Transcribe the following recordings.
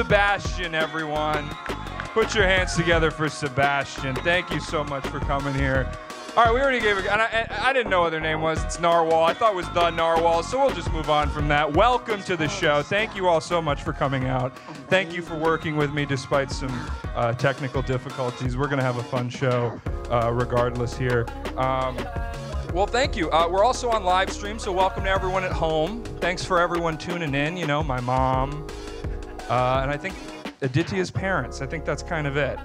Sebastian, everyone. Put your hands together for Sebastian. Thank you so much for coming here. All right, we already gave it, and I, I didn't know what their name was. It's Narwhal. I thought it was the Narwhal, so we'll just move on from that. Welcome to the show. Thank you all so much for coming out. Thank you for working with me despite some uh, technical difficulties. We're going to have a fun show uh, regardless here. Um, well, thank you. Uh, we're also on live stream, so welcome to everyone at home. Thanks for everyone tuning in. You know, my mom, uh, and I think Aditya's parents. I think that's kind of it.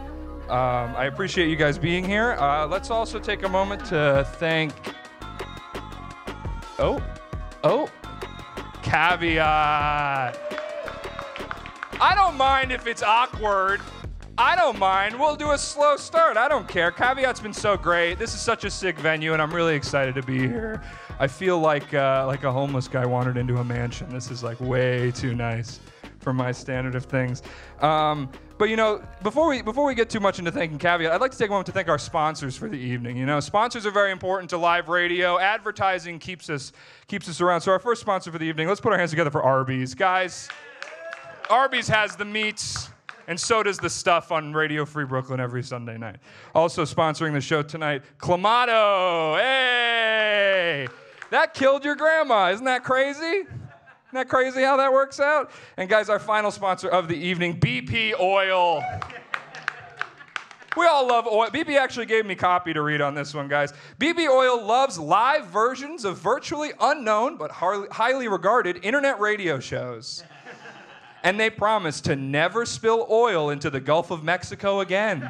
Um, I appreciate you guys being here. Uh, let's also take a moment to thank. Oh, oh, caveat. I don't mind if it's awkward. I don't mind. We'll do a slow start. I don't care. Caveat's been so great. This is such a sick venue, and I'm really excited to be here. I feel like uh, like a homeless guy wandered into a mansion. This is like way too nice for my standard of things. Um, but you know, before we before we get too much into thanking Caveat, I'd like to take a moment to thank our sponsors for the evening. You know, sponsors are very important to live radio. Advertising keeps us keeps us around. So our first sponsor for the evening, let's put our hands together for Arby's, guys. Arby's has the meats. And so does the stuff on Radio Free Brooklyn every Sunday night. Also sponsoring the show tonight, Clamato. Hey! That killed your grandma. Isn't that crazy? Isn't that crazy how that works out? And guys, our final sponsor of the evening, BP Oil. We all love oil. BP actually gave me copy to read on this one, guys. BP Oil loves live versions of virtually unknown but highly regarded internet radio shows and they promise to never spill oil into the Gulf of Mexico again.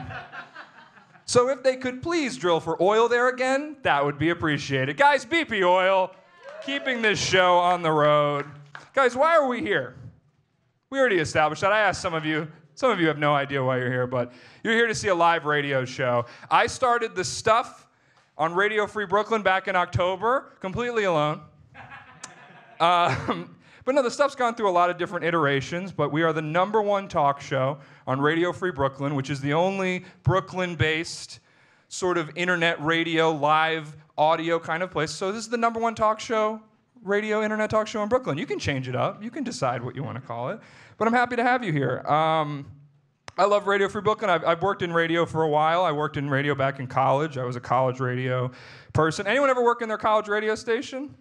So if they could please drill for oil there again, that would be appreciated. Guys, BP Oil, keeping this show on the road. Guys, why are we here? We already established that. I asked some of you. Some of you have no idea why you're here, but you're here to see a live radio show. I started the stuff on Radio Free Brooklyn back in October, completely alone. Um, but no, the stuff's gone through a lot of different iterations, but we are the number one talk show on Radio Free Brooklyn, which is the only Brooklyn based sort of internet radio, live audio kind of place. So this is the number one talk show, radio, internet talk show in Brooklyn. You can change it up, you can decide what you want to call it. But I'm happy to have you here. Um, I love Radio Free Brooklyn. I've, I've, worked in radio for a while. I worked in radio back in college. I was a college radio person. Anyone ever work in their college radio station?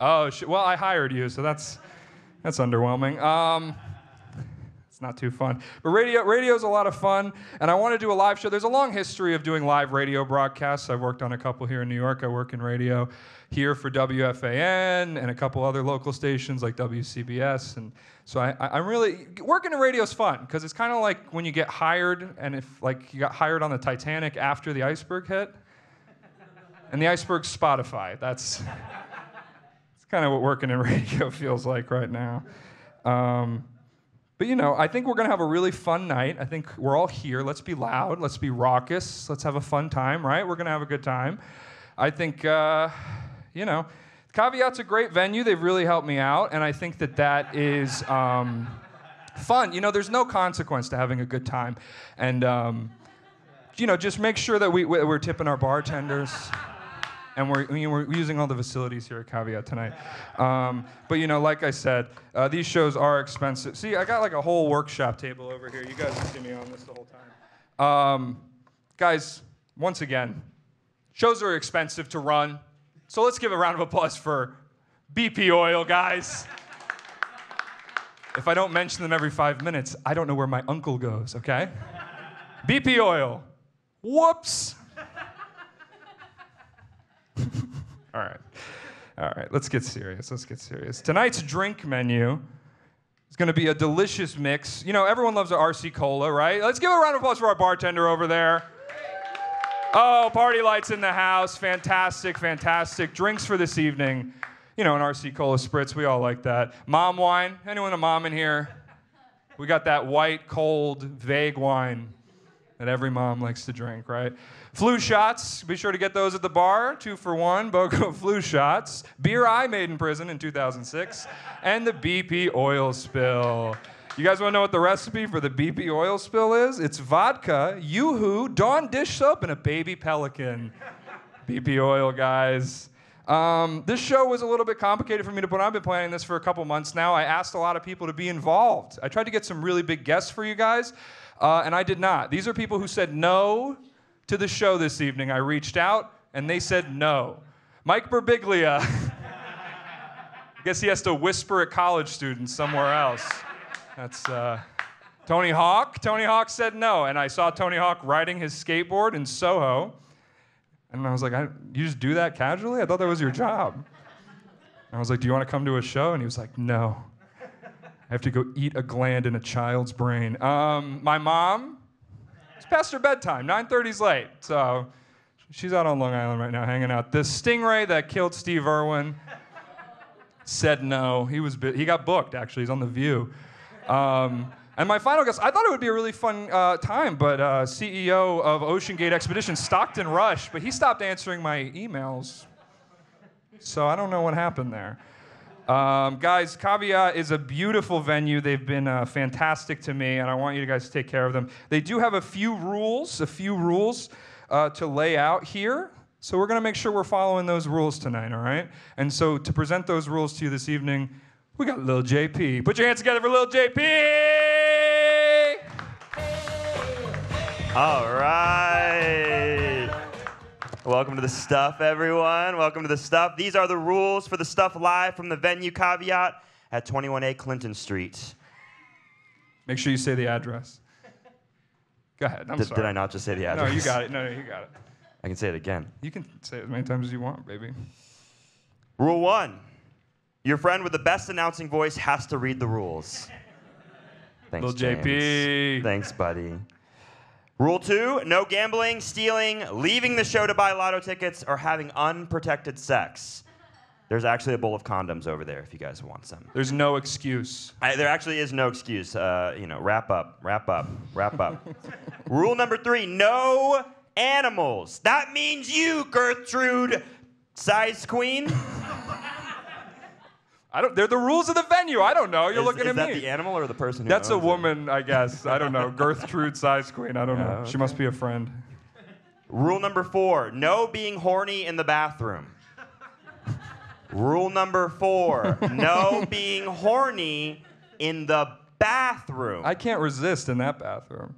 Oh, sh- well, I hired you, so that's that's underwhelming. Um, it's not too fun. But radio radio is a lot of fun, and I want to do a live show. There's a long history of doing live radio broadcasts. I've worked on a couple here in New York. I work in radio here for WFAN and a couple other local stations like WCBS, and so I, I'm really working in radio is fun because it's kind of like when you get hired, and if like you got hired on the Titanic after the iceberg hit, and the iceberg's Spotify. That's it's kind of what working in radio feels like right now. Um, but you know, I think we're gonna have a really fun night. I think we're all here. Let's be loud. Let's be raucous. Let's have a fun time, right? We're gonna have a good time. I think, uh, you know, Caveat's a great venue. They've really helped me out, and I think that that is um, fun. You know, there's no consequence to having a good time, and um, you know, just make sure that we, we're tipping our bartenders and we're, we're using all the facilities here at Caveat tonight. Um, but you know, like I said, uh, these shows are expensive. See, I got like a whole workshop table over here. You guys can see me on this the whole time. Um, guys, once again, shows are expensive to run. So let's give a round of applause for BP Oil, guys. If I don't mention them every five minutes, I don't know where my uncle goes, okay? BP Oil. Whoops. All right. All right, let's get serious. Let's get serious. Tonight's drink menu is going to be a delicious mix. You know, everyone loves an RC Cola, right? Let's give a round of applause for our bartender over there. Oh, party lights in the house. Fantastic, fantastic. Drinks for this evening. You know, an RC Cola Spritz. We all like that. Mom wine. Anyone a mom in here? We got that white, cold, vague wine that every mom likes to drink, right? Flu shots, be sure to get those at the bar. Two for one, BOGO flu shots. Beer I made in prison in 2006. And the BP oil spill. You guys want to know what the recipe for the BP oil spill is? It's vodka, Yoo-Hoo, Dawn dish soap, and a baby pelican. BP oil, guys. Um, this show was a little bit complicated for me to put on. I've been planning this for a couple months now. I asked a lot of people to be involved. I tried to get some really big guests for you guys, uh, and I did not. These are people who said no to the show this evening. I reached out, and they said no. Mike Birbiglia. I guess he has to whisper at college students somewhere else. That's uh, Tony Hawk. Tony Hawk said no, and I saw Tony Hawk riding his skateboard in Soho, and I was like, I, "You just do that casually? I thought that was your job." And I was like, "Do you want to come to a show?" And he was like, "No, I have to go eat a gland in a child's brain." Um, my mom, it's past her bedtime. 9:30's late, so she's out on Long Island right now, hanging out. The stingray that killed Steve Irwin said no. He was he got booked actually. He's on the View. Um, and my final guess, I thought it would be a really fun uh, time, but uh, CEO of OceanGate Expedition, Stockton Rush, but he stopped answering my emails. So I don't know what happened there. Um, guys, Caveat is a beautiful venue. They've been uh, fantastic to me, and I want you guys to take care of them. They do have a few rules, a few rules uh, to lay out here. So we're going to make sure we're following those rules tonight, all right? And so to present those rules to you this evening, we got Lil JP. Put your hands together for Lil JP! All right. Welcome to the stuff, everyone. Welcome to the stuff. These are the rules for the stuff live from the venue caveat at 21A Clinton Street. Make sure you say the address. Go ahead. I'm Did, sorry. did I not just say the address? No, you got it. No, no, you got it. I can say it again. You can say it as many times as you want, baby. Rule one your friend with the best announcing voice has to read the rules. Thanks, Lil James. JP. Thanks, buddy. Rule two no gambling, stealing, leaving the show to buy lotto tickets, or having unprotected sex. There's actually a bowl of condoms over there if you guys want some. There's no excuse. I, there actually is no excuse. Uh, you know, wrap up, wrap up, wrap up. Rule number three no animals. That means you, Gertrude, size queen. I don't. They're the rules of the venue. I don't know. You're is, looking is at me. Is that the animal or the person That's a owns it? woman, I guess. I don't know. Gertrude Size Queen. I don't know. Oh, She must be a friend. Rule number four no being horny in the bathroom. Rule number four no being horny in the bathroom. I can't resist in that bathroom.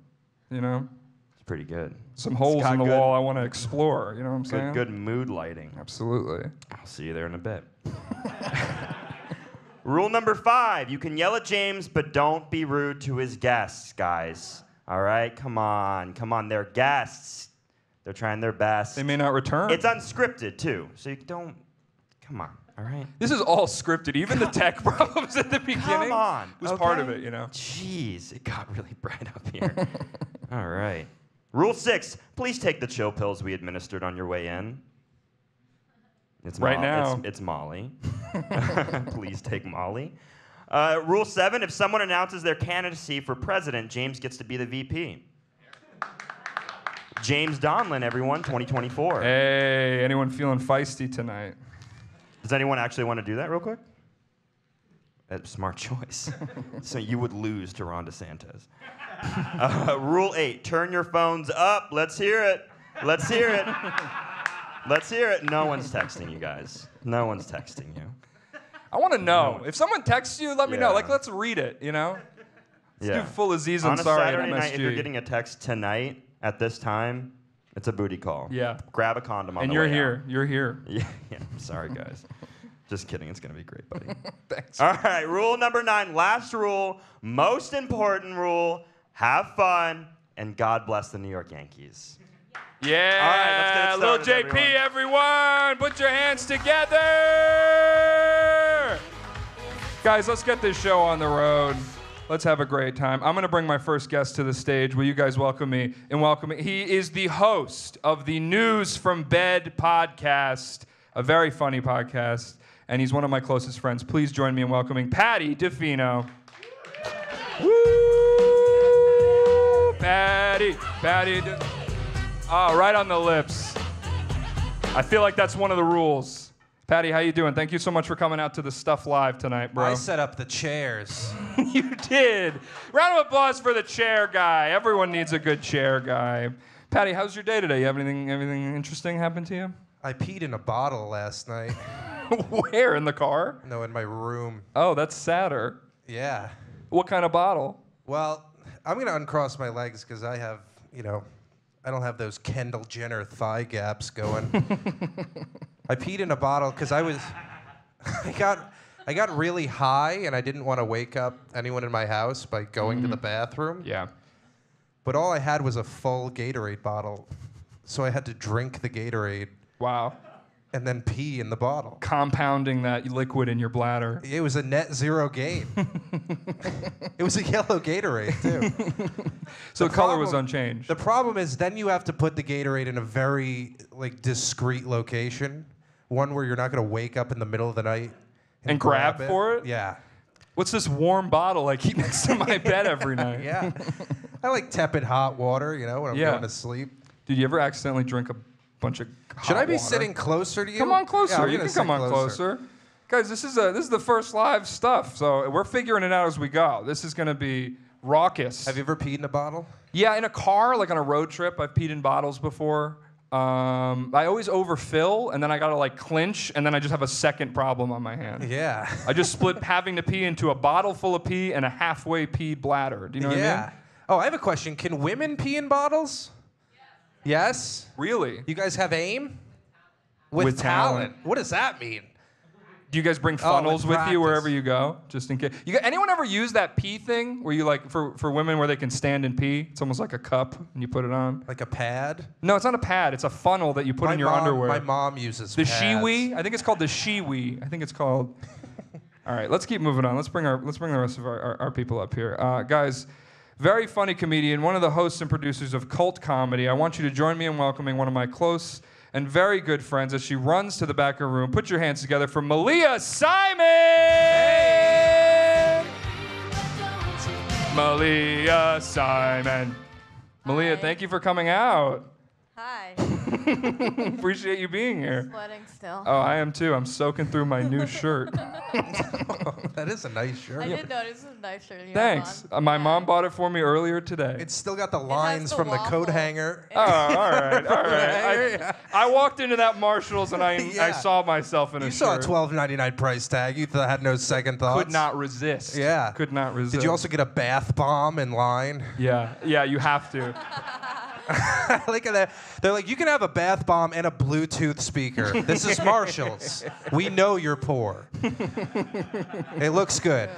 You know, it's pretty good. some holes in the good- wall I want to explore. You know what I'm saying? Good, good mood lighting. Absolutely. I'll see you there in a bit. Rule number five you can yell at James, but don't be rude to his guests, guys. All right? Come on. Come on. They're guests. They're trying their best. They may not return. It's unscripted, too. So you don't. Come on. All right? this is all scripted. Even the tech problems at the beginning Come on. was part of it. You know. Jeez, it got really bright up here. All right. Rule six please take the chill pills we administered on your way in. It's Right Mo- now. It's, it's Molly. please take Molly. Uh, rule seven if someone announces their candidacy for president, James gets to be the VP. James Donlon, everyone, 2024. Hey, anyone feeling feisty tonight? Does anyone actually want to do that real quick? That's smart choice. so you would lose to Ron DeSantis. Uh, rule eight: Turn your phones up. Let's hear it. Let's hear it. Let's hear it. No one's texting you guys. No one's texting you. I want to know. If someone texts you, let me know. Yeah. Like, let's read it. You know. Let's Yeah. do full Aziz On a Saturday night, if you're getting a text tonight at this time, it's a booty call. Yeah. Grab a condom on and the you're way out. here. You're here. Yeah, yeah. Sorry, guys. Just kidding. It's gonna be great, buddy. Thanks. All right, rule number nine, last rule, most important rule have fun and God bless the New York Yankees. Yeah. All right, let's get it Little started, JP, everyone. Put your hands together. Guys, let's get this show on the road. Let's have a great time. I'm going to bring my first guest to the stage. Will you guys welcome me and welcome me? He is the host of the News from Bed podcast, a very funny podcast, and he's one of my closest friends. Please join me in welcoming Patty DeFino. Woo! Patty, Patty. De- oh, right on the lips. I feel like that's one of the rules. Patty, how you doing? Thank you so much for coming out to the Stuff Live tonight, bro. I set up the chairs. you did. Round of applause for the chair guy. Everyone needs a good chair guy. Patty, how's your day today? You have anything, anything interesting happen to you? I peed in a bottle last night. Where in the car? No, in my room. Oh, that's sadder. Yeah. What kind of bottle? Well, I'm gonna uncross my legs because I have, you know, I don't have those Kendall Jenner thigh gaps going. I peed in a bottle because I was, I got, I got really high and I didn't want to wake up anyone in my house by going to the mm-hmm. bathroom. Yeah. But all I had was a full Gatorade bottle, so I had to drink the Gatorade Wow. And then pee in the bottle. Compounding that liquid in your bladder. It was a net zero gain. it was a yellow Gatorade too. So the, color was unchanged. The problem is then you have to put the Gatorade in a very like discreet location, one where you're not gonna wake up in the middle of the night And grab it for it? Yeah, What's this warm bottle I keep next to my bed every night? yeah. I like tepid hot water, you know, when I'm Yeah. going to sleep. Did you ever accidentally drink a bunch of Should I be water? sitting closer to you? Come on closer. Yeah, you can come on closer. Guys, this is a this is the first live stuff, so we're figuring it out as we go. This is gonna be raucous. Have you ever peed in a bottle? Yeah, in a car, like on a road trip, I've peed in bottles before. Um, I always overfill, and then I gotta like clinch, and then I just have a second problem on my hand. Yeah. I just split having to pee into a bottle full of pee and a halfway pee bladder. Do you know what I mean? yeah. mean? Oh, I have a question. Can women pee in bottles? Yes. Really? You guys have aim? With talent. What does that mean? Do you guys bring Oh, with funnels with, you wherever you go, just in case? You got, anyone ever use that pee thing where you like for for women where they can stand and pee? It's almost like a cup, and you put it on. Like a pad? No, it's not a pad. It's a funnel that you put my in your mom, underwear. My mom uses The pads. Shewee. I think it's called the Shewee. I think it's called. All right, let's keep moving on. Let's bring our let's bring the rest of our, our, our people up here, uh, guys. Very funny comedian, one of the hosts and producers of Cult Comedy. I want you to join me in welcoming one of my close and very good friends as she runs to the back of the room. Put your hands together for Malia Simon. Malia Simon. Malia, thank you for coming out. Hi. Appreciate you being here. Sweating still. Oh, I am too. I'm soaking through my new shirt. that is a nice shirt. I did notice it's a nice shirt you Thanks. have Uh, on. my Yeah. mom bought it for me earlier today. It's still got the lines the from the coat waffle. hanger. oh, all right, all right. I, I walked into that Marshalls and I, I saw myself in a shirt. You saw a shirt. twelve ninety nine price tag. You th- had no second thoughts. Could not resist. Yeah. Could not resist. Did you also get a bath bomb in line? Yeah, yeah. You have to. like that. They're like, you can have a bath bomb and a Bluetooth speaker. This is Marshalls. we know you're poor. it looks good.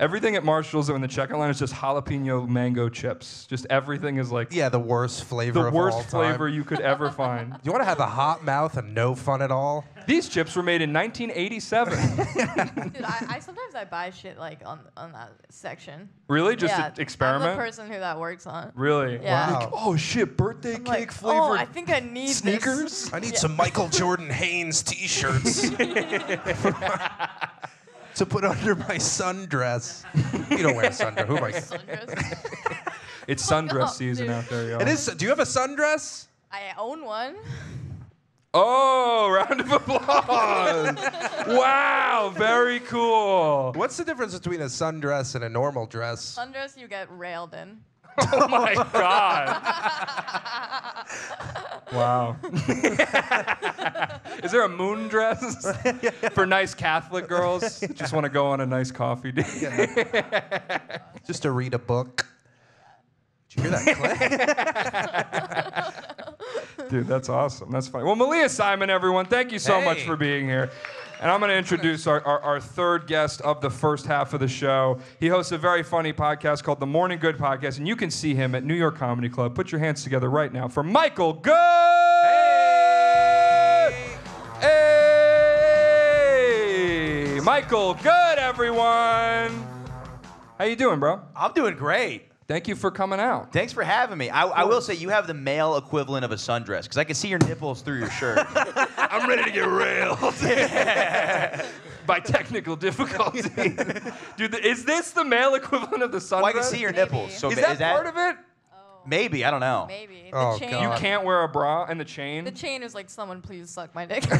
Everything at Marshalls in the checkout line is just jalapeno mango chips. Just everything is like Yeah, the worst flavor the of all worst time. flavor you could ever find. You want to have a hot mouth and no fun at all? These chips were made in 1987. Dude, I, I sometimes I buy shit like on on that section. really? Just yeah, to experiment? I'm the person who that works on. Really? Yeah. Wow. Oh shit! Birthday I'm cake like, oh, flavored oh, I think I need sneakers. This. I need Yeah. some Michael Jordan Hanes t-shirts to put under my sundress. You don't wear a sundress. Who am I? Sundress. It's sundress Oh, season dude. out there, y'all. It is. Do you have a sundress? I own one. Oh, round of applause! wow, very cool. What's the difference between a sundress and a normal dress? Sundress, you get railed in. Oh my god. wow. is there a moon dress for nice Catholic girls? Just want to go on a nice coffee date. Just to read a book. Did you hear that click? Dude, that's awesome. That's fine. Well, Malia Simon, everyone, thank you so much for being here. And I'm going to introduce our, our, our third guest of the first half of the show. He hosts a very funny podcast called The Morning Good Podcast, and you can see him at New York Comedy Club. Put your hands together right now for Michael Good! Hey! Michael Good, everyone! How you doing, bro? I'm doing great. Thank you for coming out. Thanks for having me. I, I will say you have the male equivalent of a sundress because I can see your nipples through your shirt. I'm ready to get railed. By technical difficulty. Dude, is this the male equivalent of the sundress? well, I can see your nipples. So is ma- that, part of it? Maybe I don't know. Maybe. The Oh, chain. God. You can't wear a bra and the chain? The chain is like, someone please suck my dick. I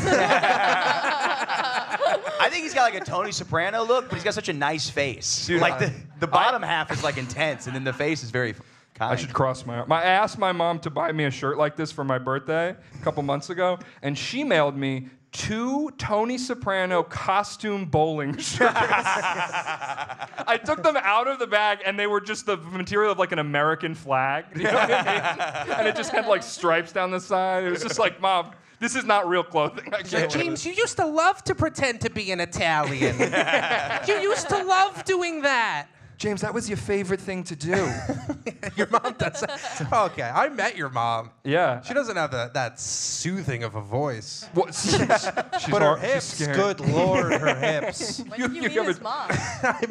think he's got like a Tony Soprano look, but he's got such a nice face. Dude, like I- the, the bottom half is like intense, and then the face is very. kind. I should cross my, my. I asked my mom to buy me a shirt like this for my birthday a couple months ago, and she mailed me two Tony Soprano costume bowling shirts. I took them out of the bag, and they were just the material of like an American flag. You know what I mean? And it just had like stripes down the side. It was just like, mom, this is not real clothing. James, you used to love to pretend to be an Italian. you used to love doing that. James, that was your favorite thing to do. Your mom does that. Okay, I met your mom. yeah. She doesn't have that, that soothing of a voice. What, she's, she's But her hips, scary. good lord, her hips. When You- did you, you meet his mom?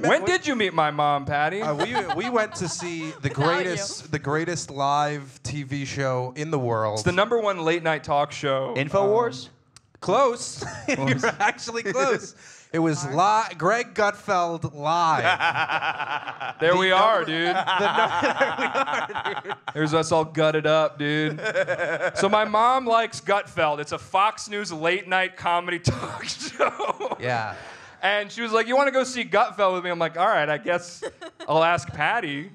When did you meet my mom, Patty? Uh, we, we went to see the greatest the greatest live TV show in the world. It's the number one late night talk show. Infowars. close. You're actually close. It was li- Greg Gutfeld live. there we are, dude. There's us all gutted up, dude. So my mom likes Gutfeld. It's a Fox News late night comedy talk show. yeah. And she was like, "You want to go see Gutfeld with me?" I'm like, "All right, I guess I'll ask Patty."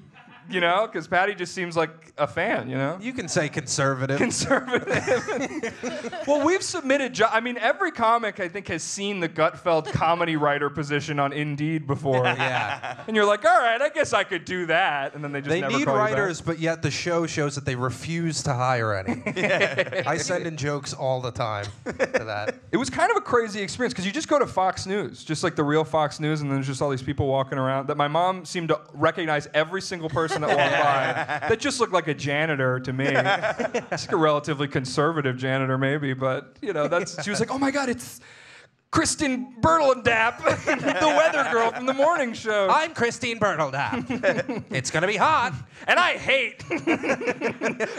You know, because Patty just seems like a fan. You know. You can say conservative. conservative. well, we've submitted. Jo- I mean, every comic I think has seen the Gutfeld comedy writer position on Indeed before. yeah. And you're like, all right, I guess I could do that. And then they just They never need call you back. writers, but yet the show shows that they refuse to hire any. I send in jokes all the time to that. It was kind of a crazy experience because you just go to Fox News, just like the real Fox News, and then there's just all these people walking around. That my mom seemed to recognize every single person that walked by. That just looked like a janitor to me. It's like a relatively conservative janitor, maybe, but you know, that's. She was like, "Oh my God, it's." Kristen Bertledap, the weather girl from the morning show. I'm Christine Bertledap. it's gonna be hot. and I hate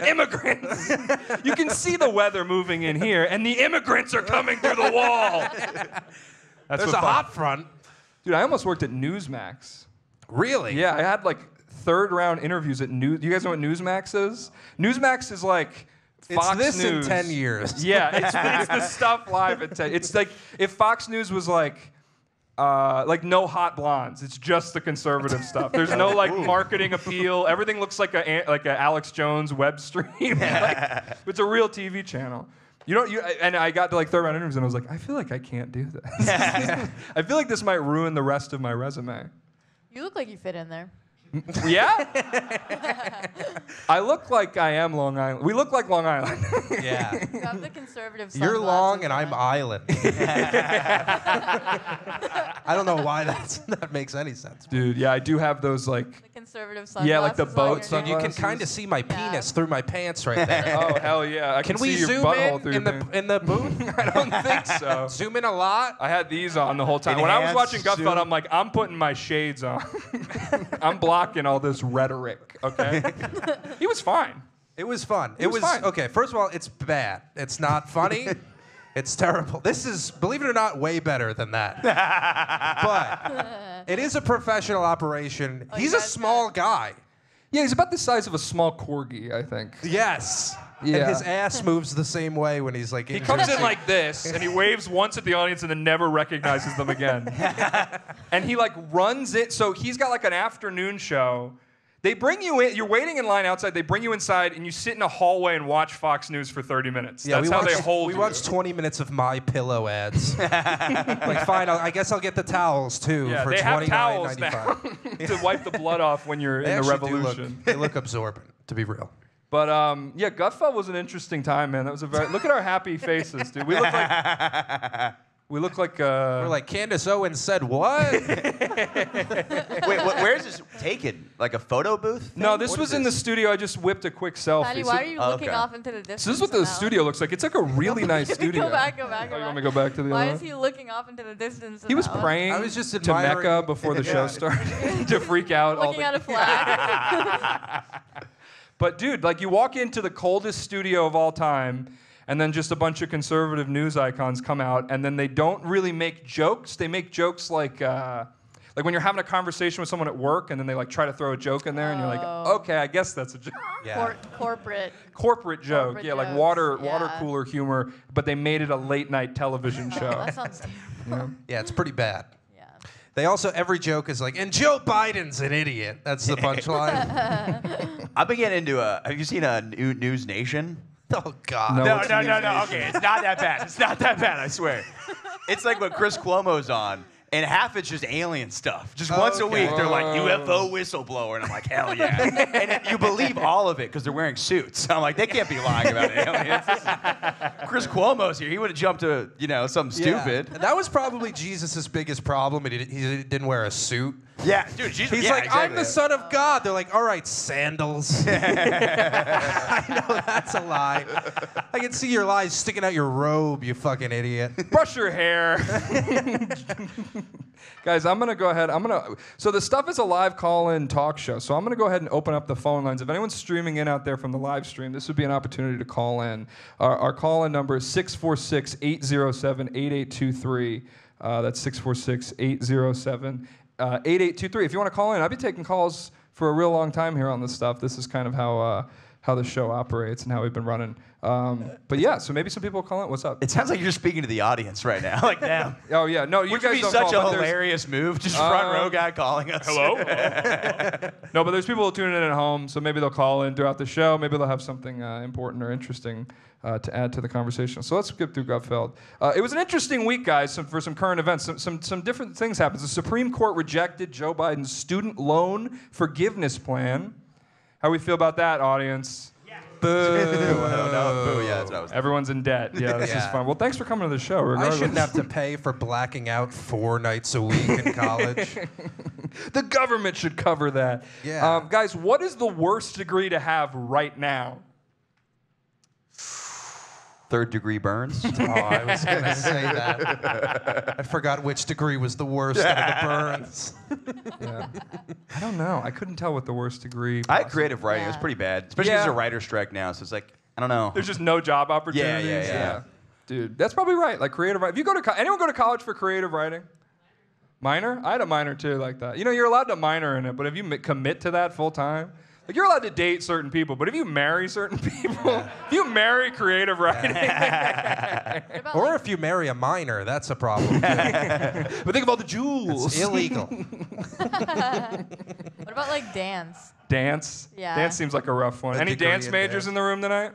immigrants. You can see the weather moving in here, and the immigrants are coming through the wall. That's There's a fun- hot front. Dude, I almost worked at Newsmax. Really? Yeah, I had like third round interviews at News. You guys know what Newsmax is? Newsmax is like It's Fox this News. in 10 years. Yeah, it's, it's the stuff live at 10. It's like if Fox News was like, uh, like no hot blondes. It's just the conservative stuff. There's no like marketing appeal. Everything looks like a like a Alex Jones web stream. like, it's a real TV channel. You know, you and I got to like third round interviews and I was like, I feel like I can't do this. I feel like this might ruin the rest of my resume. You look like you fit in there. Yeah? I look like I am Long Island. We look like Long Island. Yeah. You have the conservative. You're long and I'm on. island. I don't know why that's, that makes any sense. Dude, yeah, I do have those like The conservative sunglasses. Yeah, like the boat your You can kind of see my Yeah. penis through my pants right there. Oh hell yeah! I can, Can we see your zoom butthole in through in your the in the booth? I don't think so. zoom in a lot. I had these on the whole time. When I was Enhanced watching Gutfeld, zoom. I'm like, I'm putting my shades on. I'm blocking all this rhetoric. Okay. he was fine. It was fun. It, was was, fine. okay. First of all, it's bad. It's not funny. it's terrible. This is, believe it or not, way better than that. but it is a professional operation. Oh, He's a guys small got- guy. Yeah, he's about the size of a small corgi, I think. Yes. Yeah. And his ass moves the same way when he's like. He comes in like this, and he waves once at the audience, and then never recognizes them again. and he like runs it. So he's got like an afternoon show. They bring you in. You're waiting in line outside. They bring you inside, and you sit in a hallway and watch Fox News for 30 minutes. Yeah, That's we how watched, they hold We you. watched 20 minutes of my pillow ads. like, fine. I'll, I guess I'll get the towels too Yeah, for they have towels now to wipe the blood off when you're They in the revolution. look. They look absorbent, to be real. But um, yeah, Gutfeld was an interesting time, man. That was a very look at our happy faces, dude. We look like we look like uh, We're like Candace Owens said what? Wait, wh- where is this taken? Like a photo booth? no. This What was is in the studio. I just whipped a quick selfie. Patty, So- why are you Oh, looking okay. off into the distance? so this is what the now? studio looks like. It's like a really nice studio. go back, go back, go Oh, you back. want me to go back to the Why other is one? he looking off into the distance? He was now? praying I was just to admiring- Mecca before the show Yeah. started to freak out. all Looking the at a flag. But dude, like you walk into the coldest studio of all time, and then just a bunch of conservative news icons come out, and then they don't really make jokes. They make jokes like, uh, like when you're having a conversation with someone at work, and then they like try to throw a joke in there, and you're like, Oh. okay, I guess that's a joke. Yeah. Cor- corporate. Corporate joke, Corporate yeah, like jokes, water water yeah. cooler humor, but they made it a late night television show. That sounds terrible. you? Yeah, it's pretty bad. Yeah. They also every joke is like, and Joe Biden's an idiot. That's the punchline. I've been getting into a. Have you seen a New- News Nation? oh God. No. No, what's no, no, no. Okay, it's not that bad. It's not that bad. I swear. It's like what Chris Cuomo's on, and half it's just alien stuff. Just once a week, they're like UFO whistleblower, and I'm like, hell yeah. and it- you believe all of it because they're wearing suits. I'm like, they can't be lying about aliens. Chris Cuomo's here. He would have jumped to you know something Yeah. stupid. That was probably Jesus' biggest problem. He, did, he didn't wear a suit. Yeah, dude. Jesus, He's yeah, like, I'm the son of God. They're like, all right, sandals. I know that's a lie. I can see your lies sticking out your robe, you fucking idiot. Brush your hair. Guys, I'm gonna go ahead. I'm gonna. So the stuff is a live call-in talk show. So I'm gonna go ahead and open up the phone lines. If anyone's streaming in out there from the live stream, this would be an opportunity to call in. Our, our call-in number is 646-807-8823. Uh, that's 646-807. Uh, 8823. If you want to call in, I've been taking calls for a real long time here on this stuff. This is kind of how uh, how the show operates and how we've been running. Um, but yeah, so maybe some people will call in. What's up? It sounds like you're speaking to the audience right now. Like, damn. Oh yeah, no, you Which would guys be don't such call, a hilarious move. Just front Um, row guy calling us. Hello? no, but there's people tuning in at home, so maybe they'll call in throughout the show. Maybe they'll have something uh, important or interesting uh, to add to the conversation. So let's skip through Gutfeld. Uh, it was an interesting week, guys, some, for some current events. Some, some, some different things happened. The Supreme Court rejected Joe Biden's student loan forgiveness plan. How we feel about that, audience? Boo. Oh, no. Boo, yeah, that's what I was Everyone's in debt. Yeah, this is Yeah. fun. Well, thanks for coming to the show. I Regardless. shouldn't have to pay for blacking out four nights a week in college. The government should cover that. Yeah. Um, guys, what is the worst degree to have right now? Third degree burns. Oh, I was gonna say that. I forgot which degree was the worst out of the burns. Yeah. I don't know. I couldn't tell what the worst degree. I had creative writing. It was pretty bad, especially Yeah. there's a writer strike now. So it's like I don't know. There's just no job opportunities. yeah, yeah. yeah. Dude, that's probably right. Like creative writing. If you go to co- anyone go to college for creative writing? Minor? I had a minor too, like that. You know, you're allowed to minor in it, but if you mi- commit to that full time, like you're allowed to date certain people, but if you marry certain people, if you marry creative writing, Or like, if you marry a minor, that's a problem. but think about the jewels. It's illegal. what about like dance? Dance. Yeah. Dance seems like a rough one. A Any dance majors dance. in the room tonight?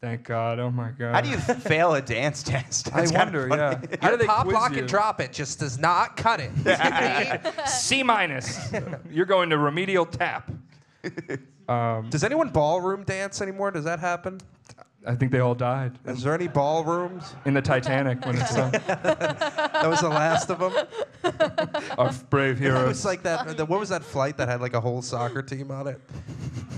Thank God. Oh my God. How do you fail a dance test? I That's kinda wonder, yeah. How do they Pop, quiz lock, you? and drop it just does not cut it. C minus. You're going to remedial tap. Um, Does anyone ballroom dance anymore? Does that happen? I think they all died Is there any ballrooms? in the Titanic when it's sunk. That was the last of them. Our brave It heroes. was like that. The, what was that flight that had like a whole soccer team on it?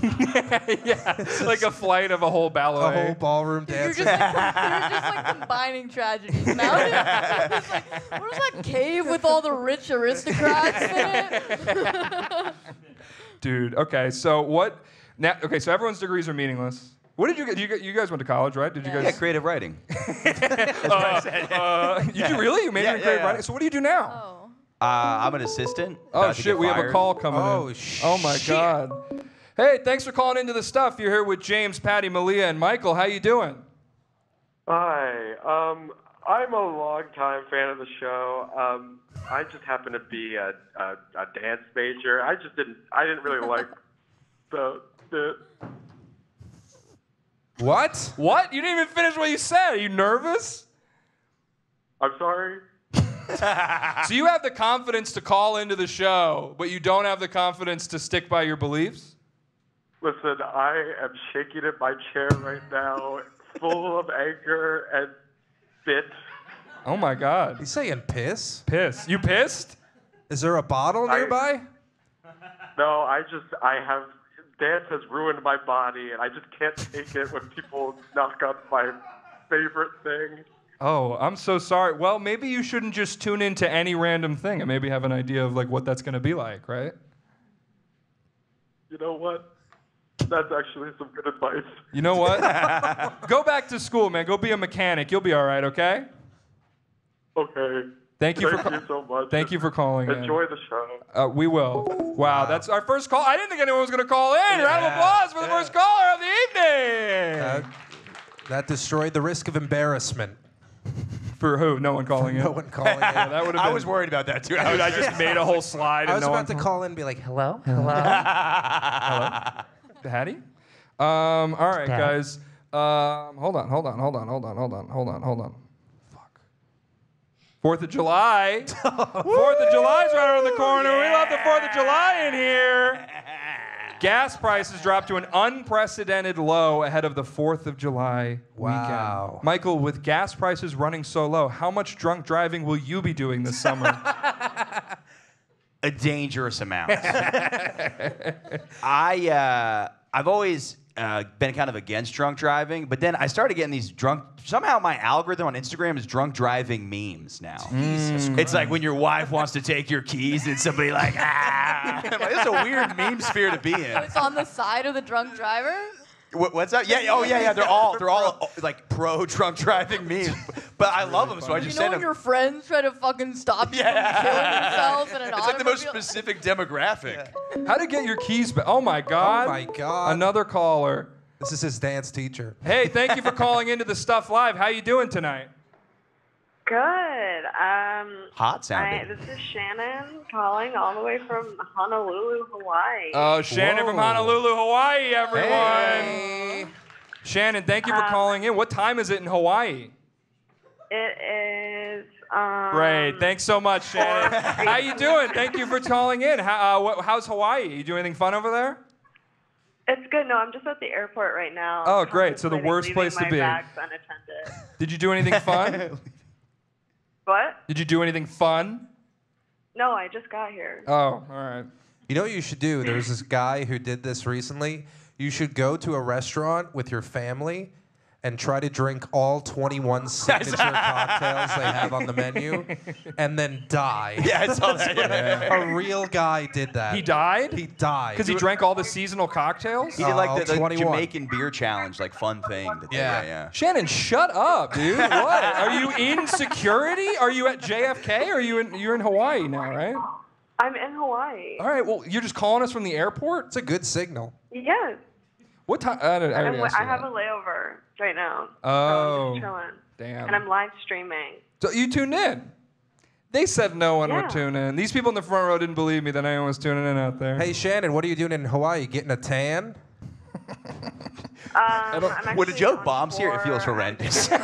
yeah, like a flight of a whole A whole ballroom You're dance. just, like, you're just like combining tragedies now. It's like, what was that cave with all the rich aristocrats in it? Dude, okay, so what? Now, okay, so everyone's degrees are meaningless. What did you get? You, you guys went to college, right? Did you guys? Yeah, creative writing. Uh, you do really? You majored Yeah, in creative yeah. writing. So what do you do now? Oh. Uh, I'm an assistant. Oh shit, we have a call coming Oh, in. Oh my shit. god. Hey, thanks for calling into the stuff. You're here with James, Patty, Malia, and Michael. How you doing? Hi. Um, I'm a longtime fan of the show. Um, I just happen to be a, a, a dance major. I just didn't. I didn't really like the the. What? What? You didn't even finish what you said. Are you nervous? I'm sorry. So you have the confidence to call into the show, but you don't have the confidence to stick by your beliefs? Listen, I am shaking in my chair right now, full of anger and bit. Oh my god. He's saying piss. Piss. You pissed? Is there a bottle I- nearby? No, I just I have dance has ruined my body, and I just can't take it when people knock on my favorite thing. Oh, I'm so sorry. Well, maybe you shouldn't just tune into any random thing and maybe have an idea of like what that's going to be like, right? You know what? That's actually some good advice. You know what? Go back to school, man. Go be a mechanic. You'll be all right, okay? Okay. Thank you for Thank ca- you so much. Thank you for calling in. Enjoy the show. Uh, we will. Wow, that's our first call. I didn't think anyone was going to call in. Round of applause for the first caller of the evening. Uh, that destroyed the risk of embarrassment. For who? No one calling in. No one calling in. Yeah, that would have I was worried about that too. Dude, I just made a whole slide. I and was no about one to call in and be like, hello? Hello? Hattie? Um, all right, Dad. guys. Um, hold on, hold on, hold on, hold on, hold on, hold on, hold on. Fuck. Fourth of July. Fourth of July's right around the corner. We love the Fourth of July in here. Gas prices dropped to an unprecedented low ahead of the Fourth of July Wow. weekend. Michael, with gas prices running so low, how much drunk driving will you be doing this summer? a dangerous amount. I uh, I've always uh, been kind of against drunk driving, but then I started getting these drunk. Somehow my algorithm on Instagram is drunk driving memes now. Jesus It's like when your wife wants to take your keys and somebody like ah. I'm like, this a weird meme sphere to be in. It's on the side of the drunk driver. What, what's that? Yeah. Oh yeah. Yeah. They're all they're all like pro drunk driving memes, but I love them, so I just You just know send when them. your friends try to fucking stop you Yeah. from killing yourself in an It's like the most automobile? specific demographic. How to get your keys back? Oh my God. Oh my God. Another caller. This is his dance teacher. Hey, thank you for calling into the Stuff Live. How you doing tonight? Good. Um, Hot I, sounding. this is Shannon calling all the way from Honolulu, Hawaii. Oh, Shannon from Honolulu, Hawaii, everyone. Hey. Shannon, thank you for Um, calling in. What time is it in Hawaii? it is. Um, Great. Thanks so much, Shannon. How you doing? Thank you for calling in. How, uh, what, how's Hawaii? You doing anything fun over there? It's good. No, I'm just at the airport right now. Oh, great. So the worst place to be. Bags unattended. Did you do anything fun? what? Did you do anything fun? No, I just got here. Oh, all right. You know what you should do? There's this guy who did this recently. You should go to a restaurant with your family and try to drink all 21 signature cocktails they have on the menu and then die. Yeah, I saw that. Yeah. A real guy did that. He died? He died. Because he drank all the seasonal cocktails? He did like Oh, the, the 21. Jamaican beer challenge, like fun thing. That they- Yeah. yeah, yeah. Shannon, shut up, dude. What? Are you in security? Are you at JFK? Or are you in? You're in Hawaii now, right? I'm in Hawaii. All right. Well, you're just calling us from the airport. It's a good signal. Yes. What time? I, don't- I, I'm, I you have that. a layover right now. So Oh. I'm just oh. chilling. Damn. And I'm live streaming. So you tuned in. They said no one Yeah. would tune in. These people in the front row didn't believe me that anyone was tuning in out there. Hey, Shannon, what are you doing in Hawaii? Getting a tan? Um, When a joke on bombs here, it feels horrendous.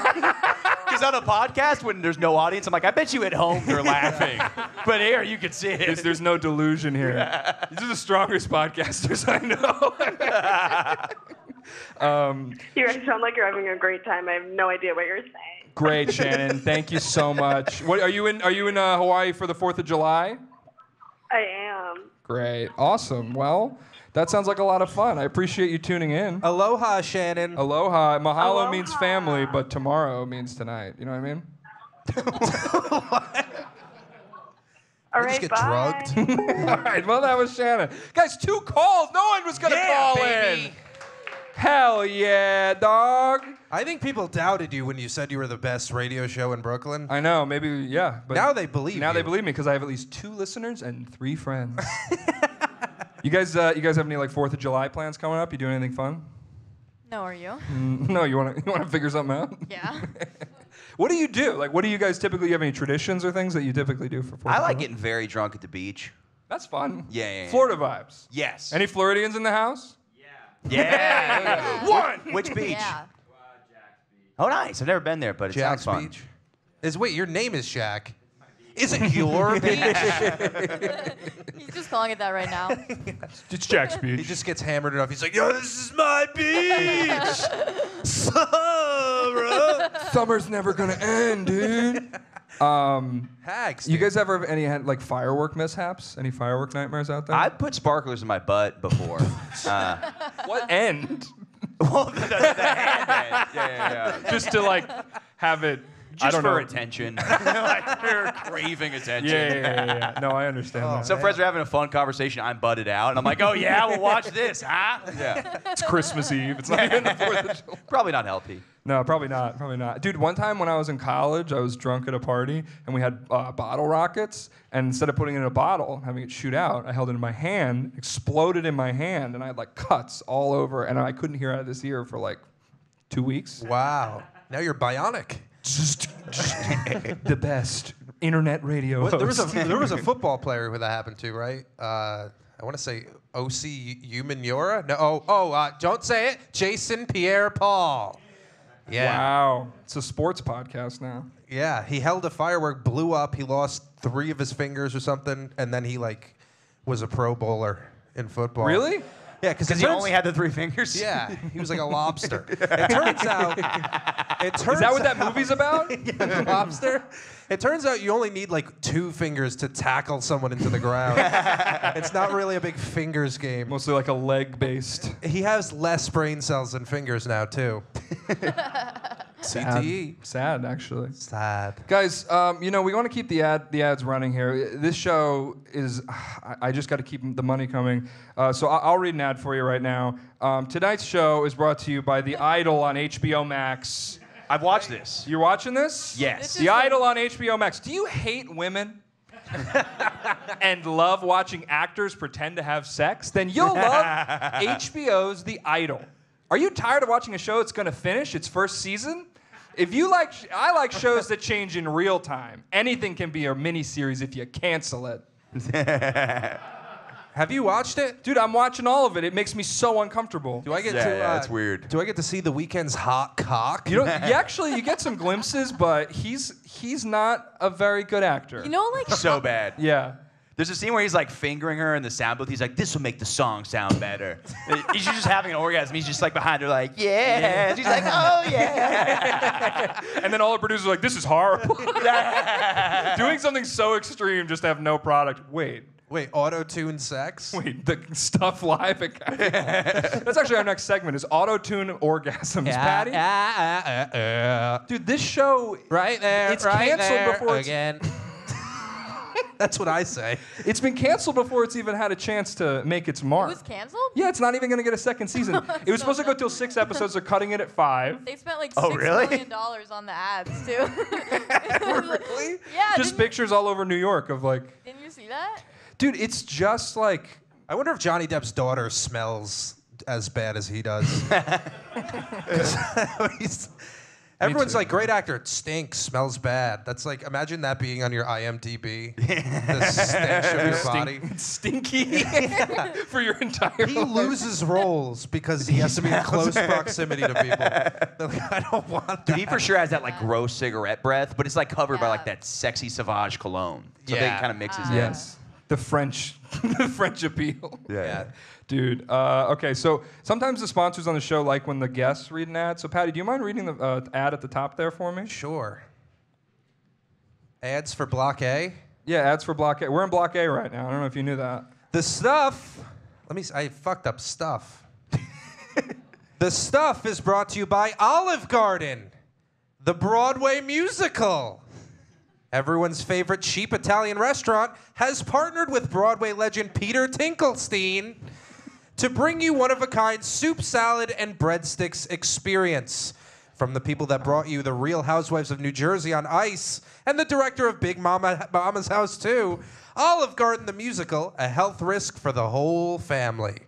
Because on a podcast, when there's no audience, I'm like, I bet you at home they're laughing. but here, you can see There's, it. there's no delusion here. These are the strongest podcasters I know. um, You guys sound like you're having a great time. I have no idea what you're saying. great, Shannon. Thank you so much. What are you in? Are you in uh, Hawaii for the Fourth of July? I am. Great, awesome. Well, that sounds like a lot of fun. I appreciate you tuning in. Aloha, Shannon. Aloha. Mahalo means family, but tomorrow means tonight. You know what I mean? All Did I right, just get bye. drugged? All right. Well, that was Shannon. Guys, two calls. No one was gonna call in. Hell yeah, dog. I think people doubted you when you said you were the best radio show in Brooklyn. I know. Maybe yeah. But now they believe now you. they believe me because I have at least two listeners and three friends. you guys, uh, you guys have any like Fourth of July plans coming up? You doing anything fun? No, are you? No, you want to you want to figure something out? Yeah. What do you do? Like, what do you guys typically? You have any traditions or things that you typically do for Fourth? I of like July? getting very drunk at the beach. That's fun. Yeah, yeah, yeah. Florida vibes. Yes. Any Floridians in the house? Yeah. Yeah. One. Which beach? Yeah. Oh, nice. I've never been there, but it Jack's sounds fun. Beach. Is wait, your name is Jack. Is it your beach? He's just calling it that right now. It's Jack's beach. he Beach. just gets hammered enough. He's like, "Yo, this is my beach." Summer. Summer's never gonna end, dude. Um, Hags. you dude. guys ever have any had like firework mishaps? Any firework nightmares out there? I've put sparklers in my butt before. uh, what end? well, the, the, the hand end. Yeah, yeah, yeah. Just to like have it. Just I don't for know. attention. like, you're craving attention. Yeah, yeah, yeah, yeah. No, I understand. that. Some friends are having a fun conversation. I'm butted out, and I'm like, "Oh yeah, we'll watch this, huh?" Yeah, It's Christmas Eve. It's not even the Fourth of July. probably not healthy. No, probably not. Probably not. Dude, one time when I was in college, I was drunk at a party and we had uh, bottle rockets. And instead of putting it in a bottle and having it shoot out, I held it in my hand, exploded in my hand, and I had like cuts all over. And I couldn't hear out of this ear for like two weeks. Wow. Now you're bionic. the best internet radio Well, there was a there was a football player who that happened to, right? Uh, I want to say Osi Umenyiora. No, oh, oh, uh, don't say it. Jason Pierre-Paul. Yeah, Wow, it's a sports podcast now. yeah. He held a firework, blew up. He lost three of his fingers or something, and then he like was a Pro Bowler in football. Really? Yeah, because Because he only had the three fingers. Yeah, he was like a lobster. it turns out. It turns Is that what out- that movie's about? the lobster. It turns out you only need like two fingers to tackle someone into the ground. it's not really a big fingers game. Mostly like a leg based. He has less brain cells than fingers now too. CTE. Sad, actually. Sad. Guys, um, you know we want to keep the ad the ads running here. This show is I, I just got to keep the money coming. Uh, so I'll, I'll read an ad for you right now. Um, tonight's show is brought to you by The Idol on HBO Max. I've watched this. You're watching this? Yes. The Idol on HBO Max. Do you hate women? and love watching actors pretend to have sex? Then you'll love HBO's The Idol. Are you tired of watching a show that's going to finish its first season? If you like, I like shows that change in real time. Anything can be a mini series if you cancel it. Have you watched it? Dude, I'm watching all of it. It makes me so uncomfortable. Do I get Yeah, to? yeah, uh, it's weird. Do I get to see the Weeknd's hot cock? You know, you actually you get some glimpses, but he's he's not a very good actor. You know, like So bad. yeah. There's a scene where he's like fingering her in the sound booth. He's like, "This will make the song sound better." She's just having an orgasm. He's just like behind her, like, "Yeah." She's like, "Oh yeah." And then all the producers are like, this is horrible. Doing something so extreme just to have no product. Wait, Wait, auto-tune sex? wait, the stuff live at That's actually our next segment is auto-tune orgasms, Patty. Dude, this show Right there, It's right canceled there before it's- again. That's what I say. it's been canceled before it's even had a chance to make its mark. it mark. was canceled. yeah, it's not even going to get a second season. it was supposed to go till six episodes. They're cutting it at five. They spent like Oh, six really? million dollars on the ads too. really? Yeah. Just didn't, pictures all over New York of like, Didn't you see that? dude, it's just like I wonder if Johnny Depp's daughter smells as bad as he does. 'Cause he's- everyone's like, great actor, it stinks, smells bad. That's like, imagine that being on your IMDb. the stench of your body. It's stinky for your entire He life. loses roles because he has to be in close proximity to people. They're like, I don't want that. Dude, he for sure has that like gross cigarette breath, but it's like covered by like that sexy Sauvage cologne. So Yeah. they kind of mixes in. Yes. The French, the French appeal. Yeah. Dude, uh, okay, so sometimes the sponsors on the show like when the guests read an ad. So, Patty, do you mind reading the uh, ad at the top there for me? Sure. Ads for Block A. Yeah, ads for Block A. We're in Block A right now. I don't know if you knew that. The stuff. Let me. I fucked up stuff. the stuff is brought to you by Olive Garden, the Broadway musical. Everyone's favorite cheap Italian restaurant has partnered with Broadway legend Peter Tinklestein to bring you one of a kind soup, salad, and breadsticks experience. From the people that brought you The Real Housewives of New Jersey on Ice and the director of Big Mama, Mama's House 2, Olive Garden the musical, a health risk for the whole family.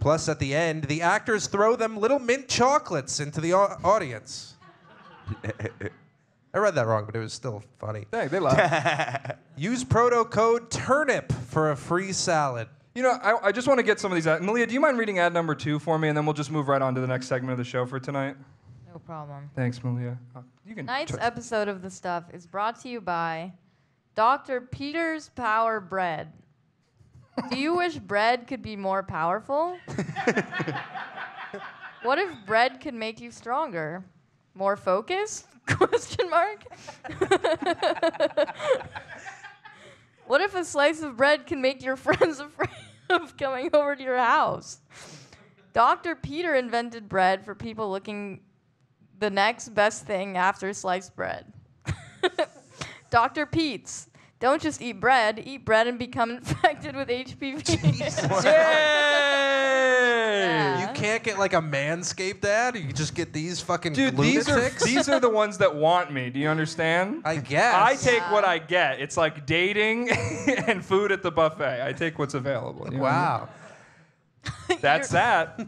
Plus, at the end, the actors throw them little mint chocolates into the au- audience. I read that wrong, but it was still funny. Dang, they laugh. Use proto code TURNIP for a free salad. you know, I, I just want to get some of these ads. Malia, do you mind reading ad number two for me, and then we'll just move right on to the next segment of the show for tonight? No problem. Thanks, Malia. Uh, You can. Tonight's try- episode of The Stuff is brought to you by Dr. Peter's Power Bread. Do you wish bread could be more powerful? what if bread could make you stronger? More focused? Question mark. what if a slice of bread can make your friends afraid of coming over to your house? Dr. Peter invented bread for people looking the next best thing after sliced bread. Dr. Pete's. Don't just eat bread, eat bread and become infected with HPV. Yay! You can't get like a manscaped ad. You just get these fucking Dude, these are these are the ones that want me. Do you understand? I guess. I take what I get. It's like dating and food at the buffet. I take what's available. you know Wow. That's that.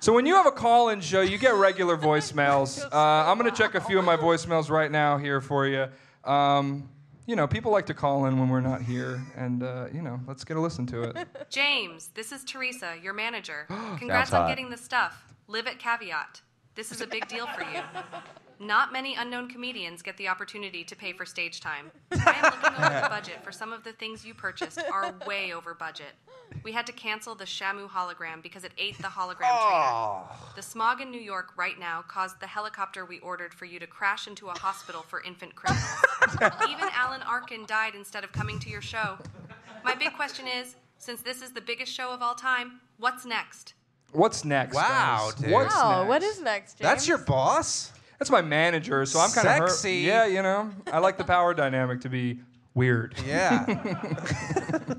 So when you have a call-in show, you get regular voicemails. Uh, I'm gonna check a few of my voicemails right now here for you. Um, you know, people like to call in when we're not here, and uh, you know, let's get a listen to it. James, this is Teresa, your manager. Congrats on getting the stuff. Live at Caveat. This is a big deal for you. Not many unknown comedians get the opportunity to pay for stage time. I am looking over the budget for some of the things you purchased are way over budget. We had to cancel the Shamu hologram because it ate the hologram oh. trainer. The smog in New York right now caused the helicopter we ordered for you to crash into a hospital for infant criminals. Even Alan Arkin died instead of coming to your show. My big question is since this is the biggest show of all time, what's next? What's next? Wow, guys? dude. What's oh, Wow, next? what is next, James? That's your boss? That's my manager, so I'm kind of Sexy. Yeah, you know, I like the power dynamic to be weird. Yeah.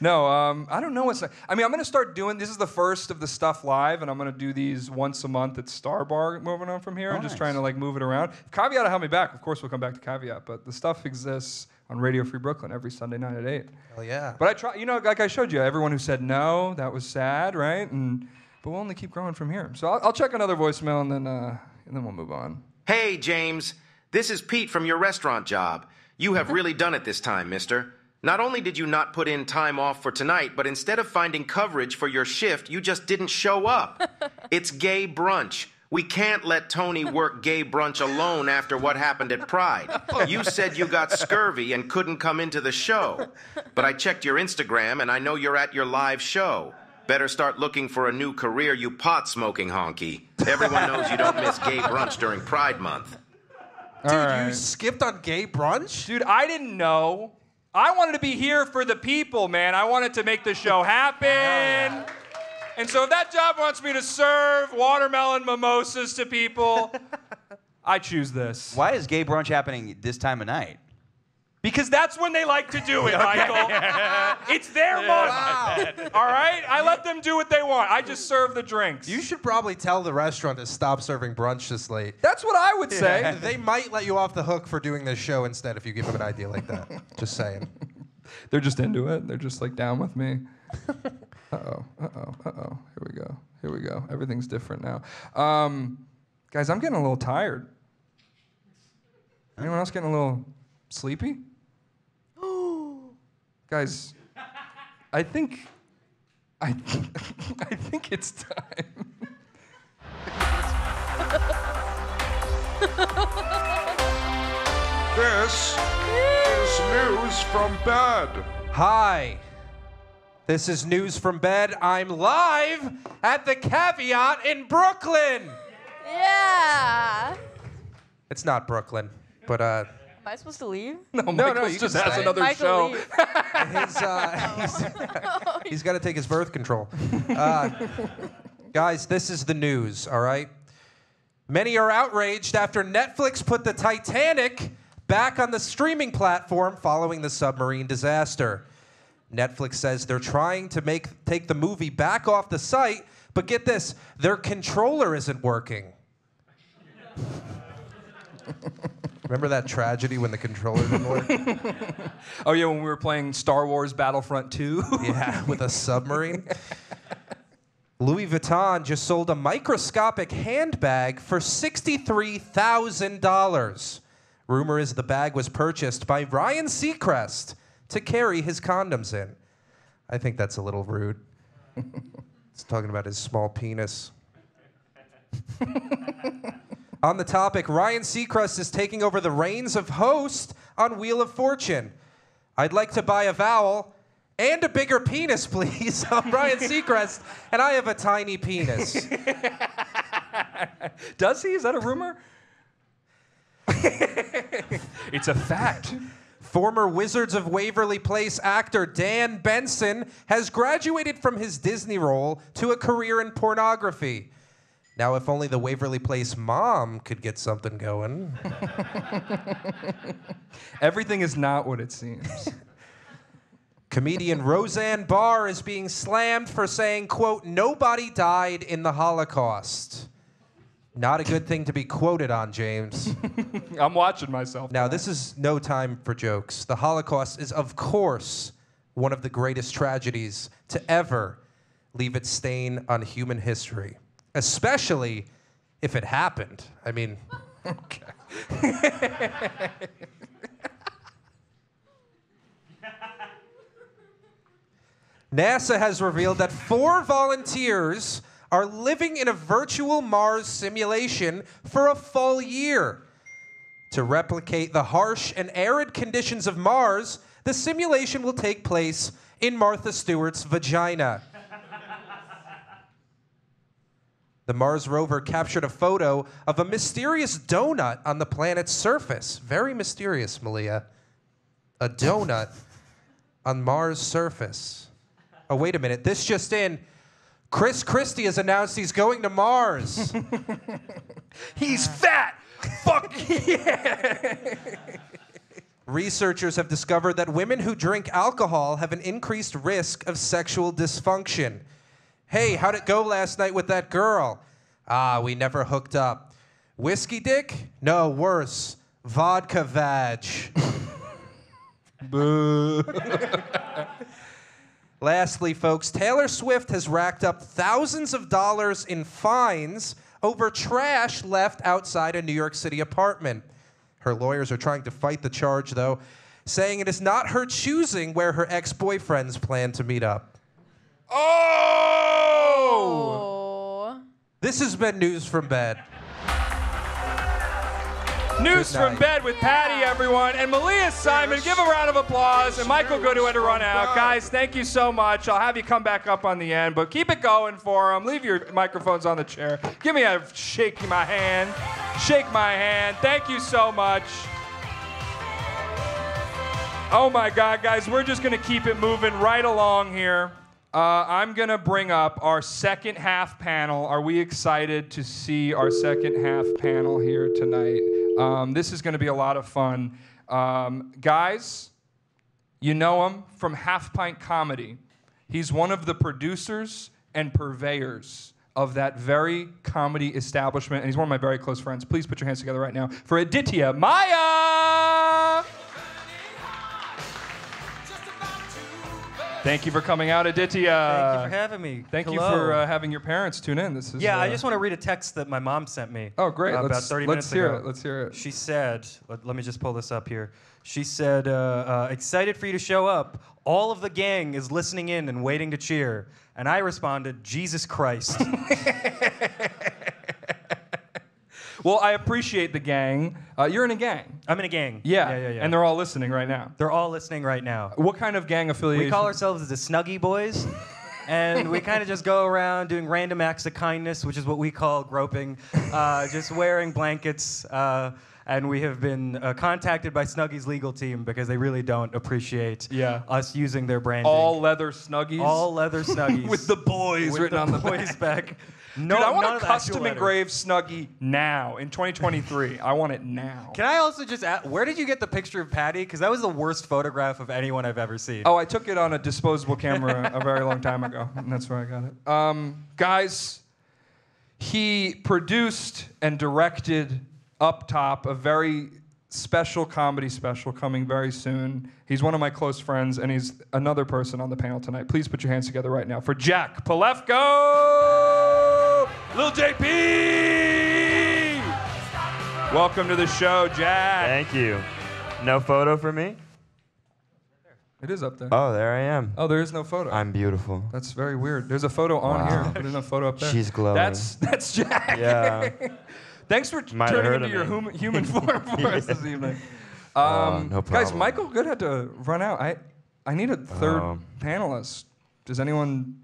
No, um, I don't know what's. I mean, I'm gonna start doing. This is the first of the stuff live, and I'm gonna do these once a month at Star Bar. Moving on from here, I'm just nice. trying to like move it around. If Caveat will help me back. Of course, we'll come back to Caveat, but the stuff exists on Radio Free Brooklyn every Sunday night at eight. Hell yeah. But I try. You know, like I showed you, everyone who said no, that was sad, right? And but we'll only keep growing from here. So I'll, I'll check another voicemail, and then uh, and then we'll move on. Hey, James. This is Pete from your restaurant job. You have really done it this time, mister. Not only did you not put in time off for tonight, but instead of finding coverage for your shift, you just didn't show up. It's gay brunch. We can't let Tony work gay brunch alone after what happened at Pride. You said you got scurvy and couldn't come into the show. But I checked your Instagram and I know you're at your live show. Better start looking for a new career, you pot smoking honky. Everyone knows you don't miss gay brunch during Pride Month. Dude, All you skipped on gay brunch? Dude, I didn't know. I wanted to be here for the people, man. I wanted to make the show happen. And so if that job wants me to serve watermelon mimosas to people, I choose this. Why is gay brunch happening this time of night? Because that's when they like to do it, Michael. it's their month. All right? I let them do what they want. I just serve the drinks. You should probably tell the restaurant to stop serving brunch this late. that's what I would say. They might let you off the hook for doing this show instead if you give them an idea like that. Just saying. They're just into it. They're just like down with me. Uh oh. Uh oh. Uh oh. Here we go. Here we go. Everything's different now. Um, guys, I'm getting a little tired. Anyone else getting a little sleepy? Guys, I think I I think it's time. This is news from bed. Hi. This is news from bed. I'm live at the Caveat in Brooklyn. Yeah. It's not Brooklyn, but uh, Am I supposed to leave? No, no, Michael's you just has stay. another Michael, show. his, uh, he's, he's got to take his birth control. Uh, guys, this is the news, all right? Many are outraged after Netflix put the Titanic back on the streaming platform following the submarine disaster. Netflix says they're trying to make take the movie back off the site, but get this, their controller isn't working. Remember that tragedy when the controller didn't work? Oh yeah, when we were playing Star Wars Battlefront 2. Yeah, with a submarine. Louis Vuitton just sold a microscopic handbag for $63,000. Rumor is the bag was purchased by Ryan Seacrest to carry his condoms in. I think that's a little rude. it's talking about his small penis. on the topic, Ryan Seacrest is taking over the reins of host on Wheel of Fortune. I'd like to buy a vowel and a bigger penis, please. I'm Ryan Seacrest, and I have a tiny penis. Does he? Is that a rumor? it's a fact. Former Wizards of Waverly Place actor Dan Benson has graduated from his Disney role to a career in pornography. Now, if only the Waverly Place mom could get something going. Everything is not what it seems. Comedian Roseanne Barr is being slammed for saying, quote, nobody died in the Holocaust. Not a good thing to be quoted on, James. I'm watching myself. Now, this is no time for jokes. The Holocaust is, of course, one of the greatest tragedies to ever leave its stain on human history. Especially if it happened. I mean, NASA has revealed that four volunteers are living in a virtual Mars simulation for a full year. To replicate the harsh and arid conditions of Mars, the simulation will take place in Martha Stewart's vagina. The Mars rover captured a photo of a mysterious donut on the planet's surface. Very mysterious, Malia. A donut on Mars' surface. Oh, wait a minute. This just in. Chris Christie has announced he's going to Mars. He's fat. Fuck yeah. Researchers have discovered that women who drink alcohol have an increased risk of sexual dysfunction. Hey, how'd it go last night with that girl? Ah, we never hooked up. Whiskey dick? No, worse. Vodka vag. Boo. Lastly, folks, Taylor Swift has racked up thousands of dollars in fines over trash left outside a New York City apartment. Her lawyers are trying to fight the charge, though, saying it is not her choosing where her ex boyfriends plan to meet up. Oh! Oh. This has been News from Bed. News from bed with Patty, everyone, and Malia Simon. Give a round of applause, and Michael Goodwin had to run out. Guys, thank you so much. I'll have you come back up on the end, but keep it going for them. Leave your microphones on the chair. Give me a shake my hand. Shake my hand. Thank you so much. Oh my God, guys, we're just gonna keep it moving right along here. Uh, I'm gonna bring up our second half panel. Are we excited to see our second half panel here tonight? Um, this is gonna be a lot of fun. Um, guys, you know him from Half Pint Comedy. He's one of the producers and purveyors of that very comedy establishment, and he's one of my very close friends. Please put your hands together right now for Aditya Maya! Thank you for coming out, Aditya. Thank you for having me. Thank you Hello. for uh, having your parents tune in. This is Yeah, I uh, just want to read a text that my mom sent me. Oh, great. uh, about Let's- 30 let's minutes hear ago. it. Let's hear it. She said, let, let me just pull this up here. She said, uh, uh, excited for you to show up. All of the gang is listening in and waiting to cheer. And I responded, Jesus Christ. Well, I appreciate the gang. Uh, you're in a gang. I'm in a gang. Yeah. yeah, yeah. yeah. And they're all listening right now. they're all listening right now. What kind of gang affiliation? We call ourselves the Snuggie Boys. and we kind of just go around doing random acts of kindness, which is what we call groping, uh, just wearing blankets. Uh, and we have been uh, contacted by Snuggie's legal team because they really don't appreciate Yeah. us using their branding. all leather snuggies. All leather Snuggies. with the boys With written the on the boys back. back. No, Dude, I want a custom engraved snuggie now in 2023. I want it now. Can I also just ask, where did you get the picture of Patty? Because that was the worst photograph of anyone I've ever seen. Oh, I took it on a disposable camera a very long time ago, and that's where I got it. Um, guys, he produced and directed Up Top, a very special comedy special coming very soon. He's one of my close friends, and he's another person on the panel tonight. Please put your hands together right now for Jack Palefko, Lil JP. Welcome to the show, Jack. Thank you. No photo for me? It is up there. Oh, there I am. Oh, there is no photo. I'm beautiful. That's very weird. There's a photo on Wow. here, but there's no photo up there. She's glowing. That's that's Jack. Yeah. Thanks for Might have turning heard into of your me. hum- human form for us this evening. Oh, Um, no Guys, problem. Michael Good had to run out. I I need a third Oh. panelist. Does anyone?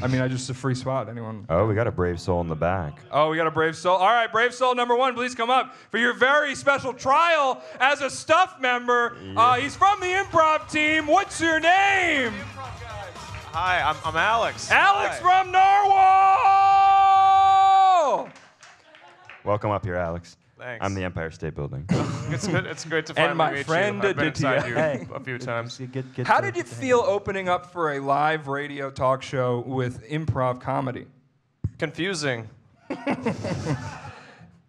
I mean, I just a free spot. Anyone? Oh, we got a brave soul in the back. Oh, we got a brave soul. All right, brave soul number one, please come up for your very special trial as a stuff member. Uh, he's from the improv team. What's your name? Hi, I'm, I'm Alex. Alex Hi. from Narwhal. Welcome up here, Alex. Thanks. I'm the Empire State Building. It's good. It's great to And finally my meet friend you. I've been inside you Hey. a few times. Get- get How did you get to feel opening up for a live radio talk show with improv comedy? Confusing.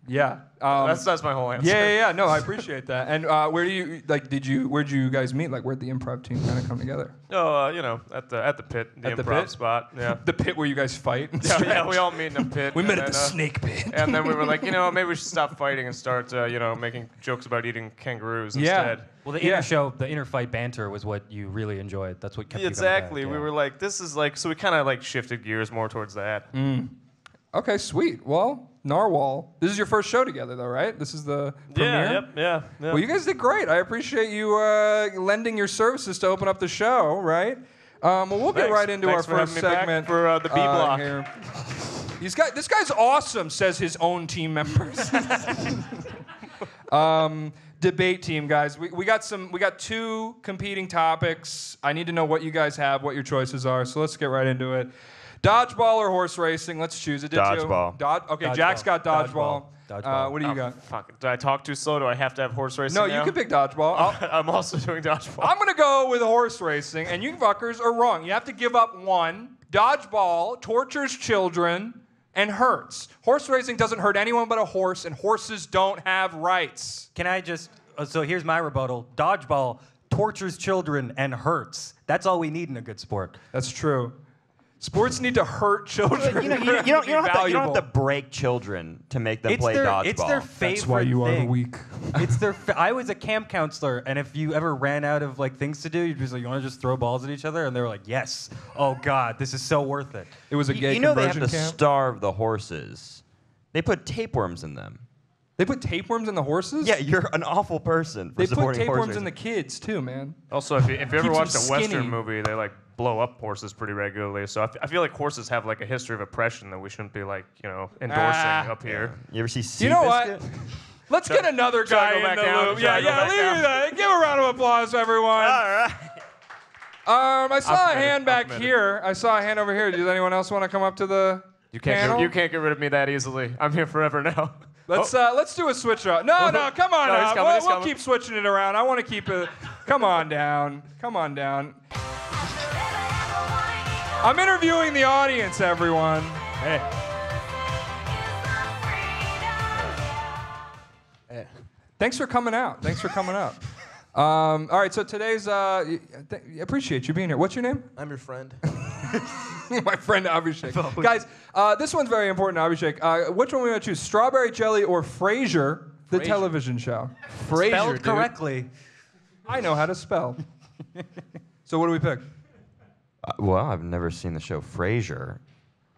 Yeah. Um, That's that's my whole answer. yeah, yeah, yeah. No, I appreciate that. And uh, where do you like? Did you? Where did you guys meet? Like, where'd the improv team kind of come together? Oh, uh, you know, at the at the pit, the At the improv pit? spot. Yeah. The pit where you guys fight. and Yeah, yeah, we all meet in a pit. We and met at the uh, snake pit. And then we were like, you know, maybe we should stop fighting and start, uh, you know, making jokes about eating kangaroos Yeah. instead. Well, the inner Yeah. show, the inner fight banter was what you really enjoyed. That's what kept you coming back, Exactly. We were like, this is like, so we kind of like shifted gears more towards that. Mm. Okay, sweet. Well, Narwhal. This is your first show together, though, right? This is the premiere. Yeah. Yep. Yeah. yeah. Well, you guys did great. I appreciate you uh, lending your services to open up the show, right? Um, well, we'll get right into Thanks our first having me back segment for, uh, the B block. here. These guy, this guy's awesome, says his own team members. um, debate team, guys. We, we got some. We got two competing topics. I need to know what you guys have, what your choices are. So let's get right into it. Dodgeball or horse racing? Let's choose it. Did you? Dodgeball. Dod- okay, Dodgeball. Jack's got dodgeball. Dodgeball. Uh, what do you Oh, got? Fuck. Did I talk too slow? Do I have to have horse racing? No, you now? can pick dodgeball. I'll- I'm also doing dodgeball. I'm gonna go with horse racing, and you fuckers are wrong. You have to give up one. Dodgeball tortures children and hurts. Horse racing doesn't hurt anyone but a horse, and horses don't have rights. Can I just? Uh, so here's my rebuttal. Dodgeball tortures children and hurts. That's all we need in a good sport. That's true. Sports need to hurt children. You, know, you, you, don't, you, don't have to, you don't have to break children to make them It's play their, dodgeball. it's their favorite That's why you are the thing. weak. It's their. Fa- I was a camp counselor, and if you ever ran out of like things to do, you'd just like, "You want to just throw balls at each other?" And they were like, "Yes." Oh God, this is so worth it. It was a You- gay you know they have conversion to camp. starve the horses. They put tapeworms in them. They put tapeworms in the horses. Yeah, you're an awful person for They put supporting horse tapeworms in the kids too, man. Also, if you, if you ever Keeps watched a them Western movie, they like blow up horses pretty regularly. So I, f- I feel like horses have like a history of oppression that we shouldn't be like, you know, endorsing Ah. up here. You ever see Seabiscuit? You know what? Let's get another should guy go in the down? loop. Should Yeah, yeah. back Leave down? that. Give a round of applause, everyone. All right. Um, I saw a hand I'm back committed. here. I saw a hand over here. Does anyone else want to come up to the You can't, panel? get, you can't get rid of me that easily. I'm here forever now. Let's Oh. uh, let's do a switch up. No, no, come on No, coming, we'll we'll keep switching it around. I want to keep it. Come on down. Come on down. I'm interviewing the audience, everyone. Hey. hey. Thanks for coming out. Thanks for coming up. Um, all right, so today's uh, th- appreciate you being here. What's your name? I'm your friend. My friend Abhishek. Guys, uh, this one's very important, Abhishek. Uh, which one we want to choose? Strawberry Jelly or Frasier, the Frasier. television show? Frasier, Spelled dude. correctly. I know how to spell. so what do we pick? Uh, well, I've never seen the show Frasier.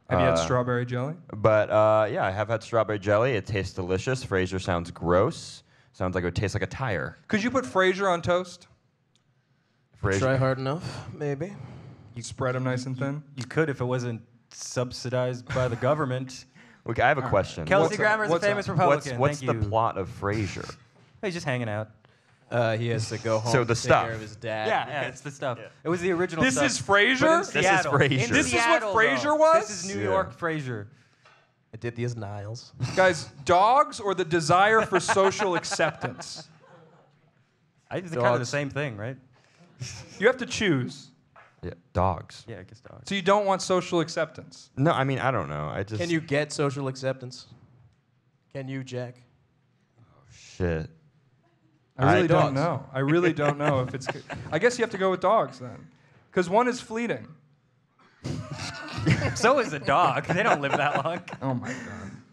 Have you had Uh, strawberry jelly? But uh, yeah, I have had strawberry jelly. It tastes delicious. Frasier sounds gross. Sounds like it would taste like a tire. Could you put Frasier on toast? Frasier. Try hard enough, maybe. You spread them nice and thin. You could if it wasn't subsidized by the government. Okay, I have a question. Kelsey Grammer is a What's famous up? Republican. What's, what's Thank the you. plot of Frasier? He's just hanging out. Uh, he has to go home. So the to take stuff. care of his dad. Yeah, yeah, it's the stuff. It was the original This stuff. is Frasier? This is Frasier. In This is what Frasier was? This is New Yeah. York Frasier. I did these Niles. Guys, dogs or the desire for social acceptance? I think they're kind of the Dogs. same thing, right? You have to choose. Yeah, dogs. Yeah, I guess dogs. So you don't want social acceptance. No, I mean I don't know. I just Can you get social acceptance? Can you, Jack? Oh, shit. I really I- don't Dogs. know. I really don't know if it's. I guess you have to go with dogs then, because one is fleeting. so is a dog. They don't live that long. Oh my god.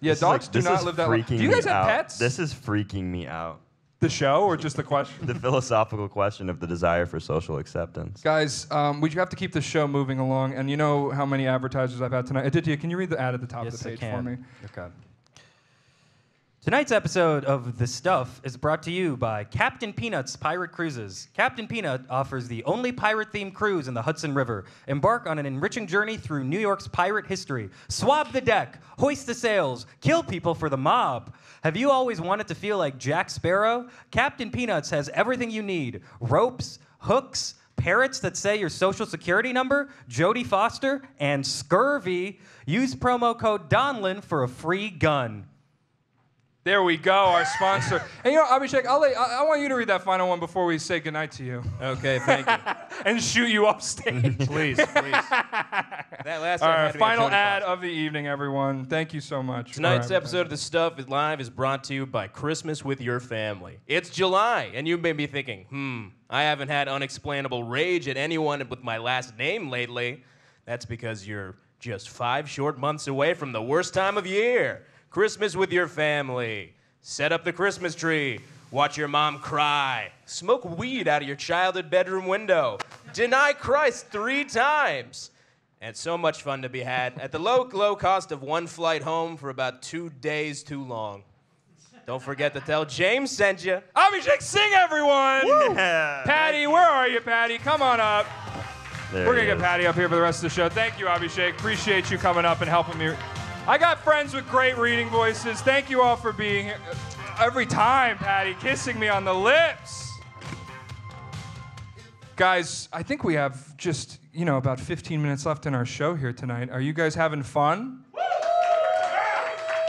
Yeah, This is dogs like- do this not is live that long. Do freaking you guys have out. pets? This is freaking me out. The show or just the question? The philosophical question of the desire for social acceptance. Guys, um, we have to keep the show moving along, and you know how many advertisers I've had tonight. Aditya, can you read the ad at the top yes, of the page I can. for me? Okay. Tonight's episode of The Stuff is brought to you by Captain Peanut's Pirate Cruises. Captain Peanut offers the only pirate themed cruise in the Hudson River. Embark on an enriching journey through New York's pirate history. Swab the deck, hoist the sails, kill people for the mob. Have you always wanted to feel like Jack Sparrow? Captain Peanuts has everything you need ropes, hooks, parrots that say your social security number, Jodie Foster, and scurvy. Use promo code Donlon for a free gun. There we go, our sponsor. and you know, Abhishek, I'll let, I, I want you to read that final one before we say goodnight to you. Okay, thank you. and shoot you off stage. please, please. That last All one had right, to be a final Jody ad of the evening, everyone. Thank you so much. Tonight's All right. episode of The Stuff is Live is brought to you by Christmas with Your Family. It's July, and you may be thinking, hmm, I haven't had unexplainable rage at anyone with my last name lately. That's because you're just five short months away from the worst time of year Christmas with your family. Set up the Christmas tree. Watch your mom cry. Smoke weed out of your childhood bedroom window. Deny Christ three times. And so much fun to be had at the low, low cost of one flight home for about two days too long. Don't forget to tell James sent you. Abhishek, sing everyone! Yeah. Patty, where are you, Patty? Come on up. There We're gonna get is. Patty up here for the rest of the show. Thank you, Abhishek. Appreciate you coming up and helping me. I got friends with great reading voices. Thank you all for being here. Every time, Patty, kissing me on the lips. Guys, I think we have just, you know, about 15 minutes left in our show here tonight. Are you guys having fun?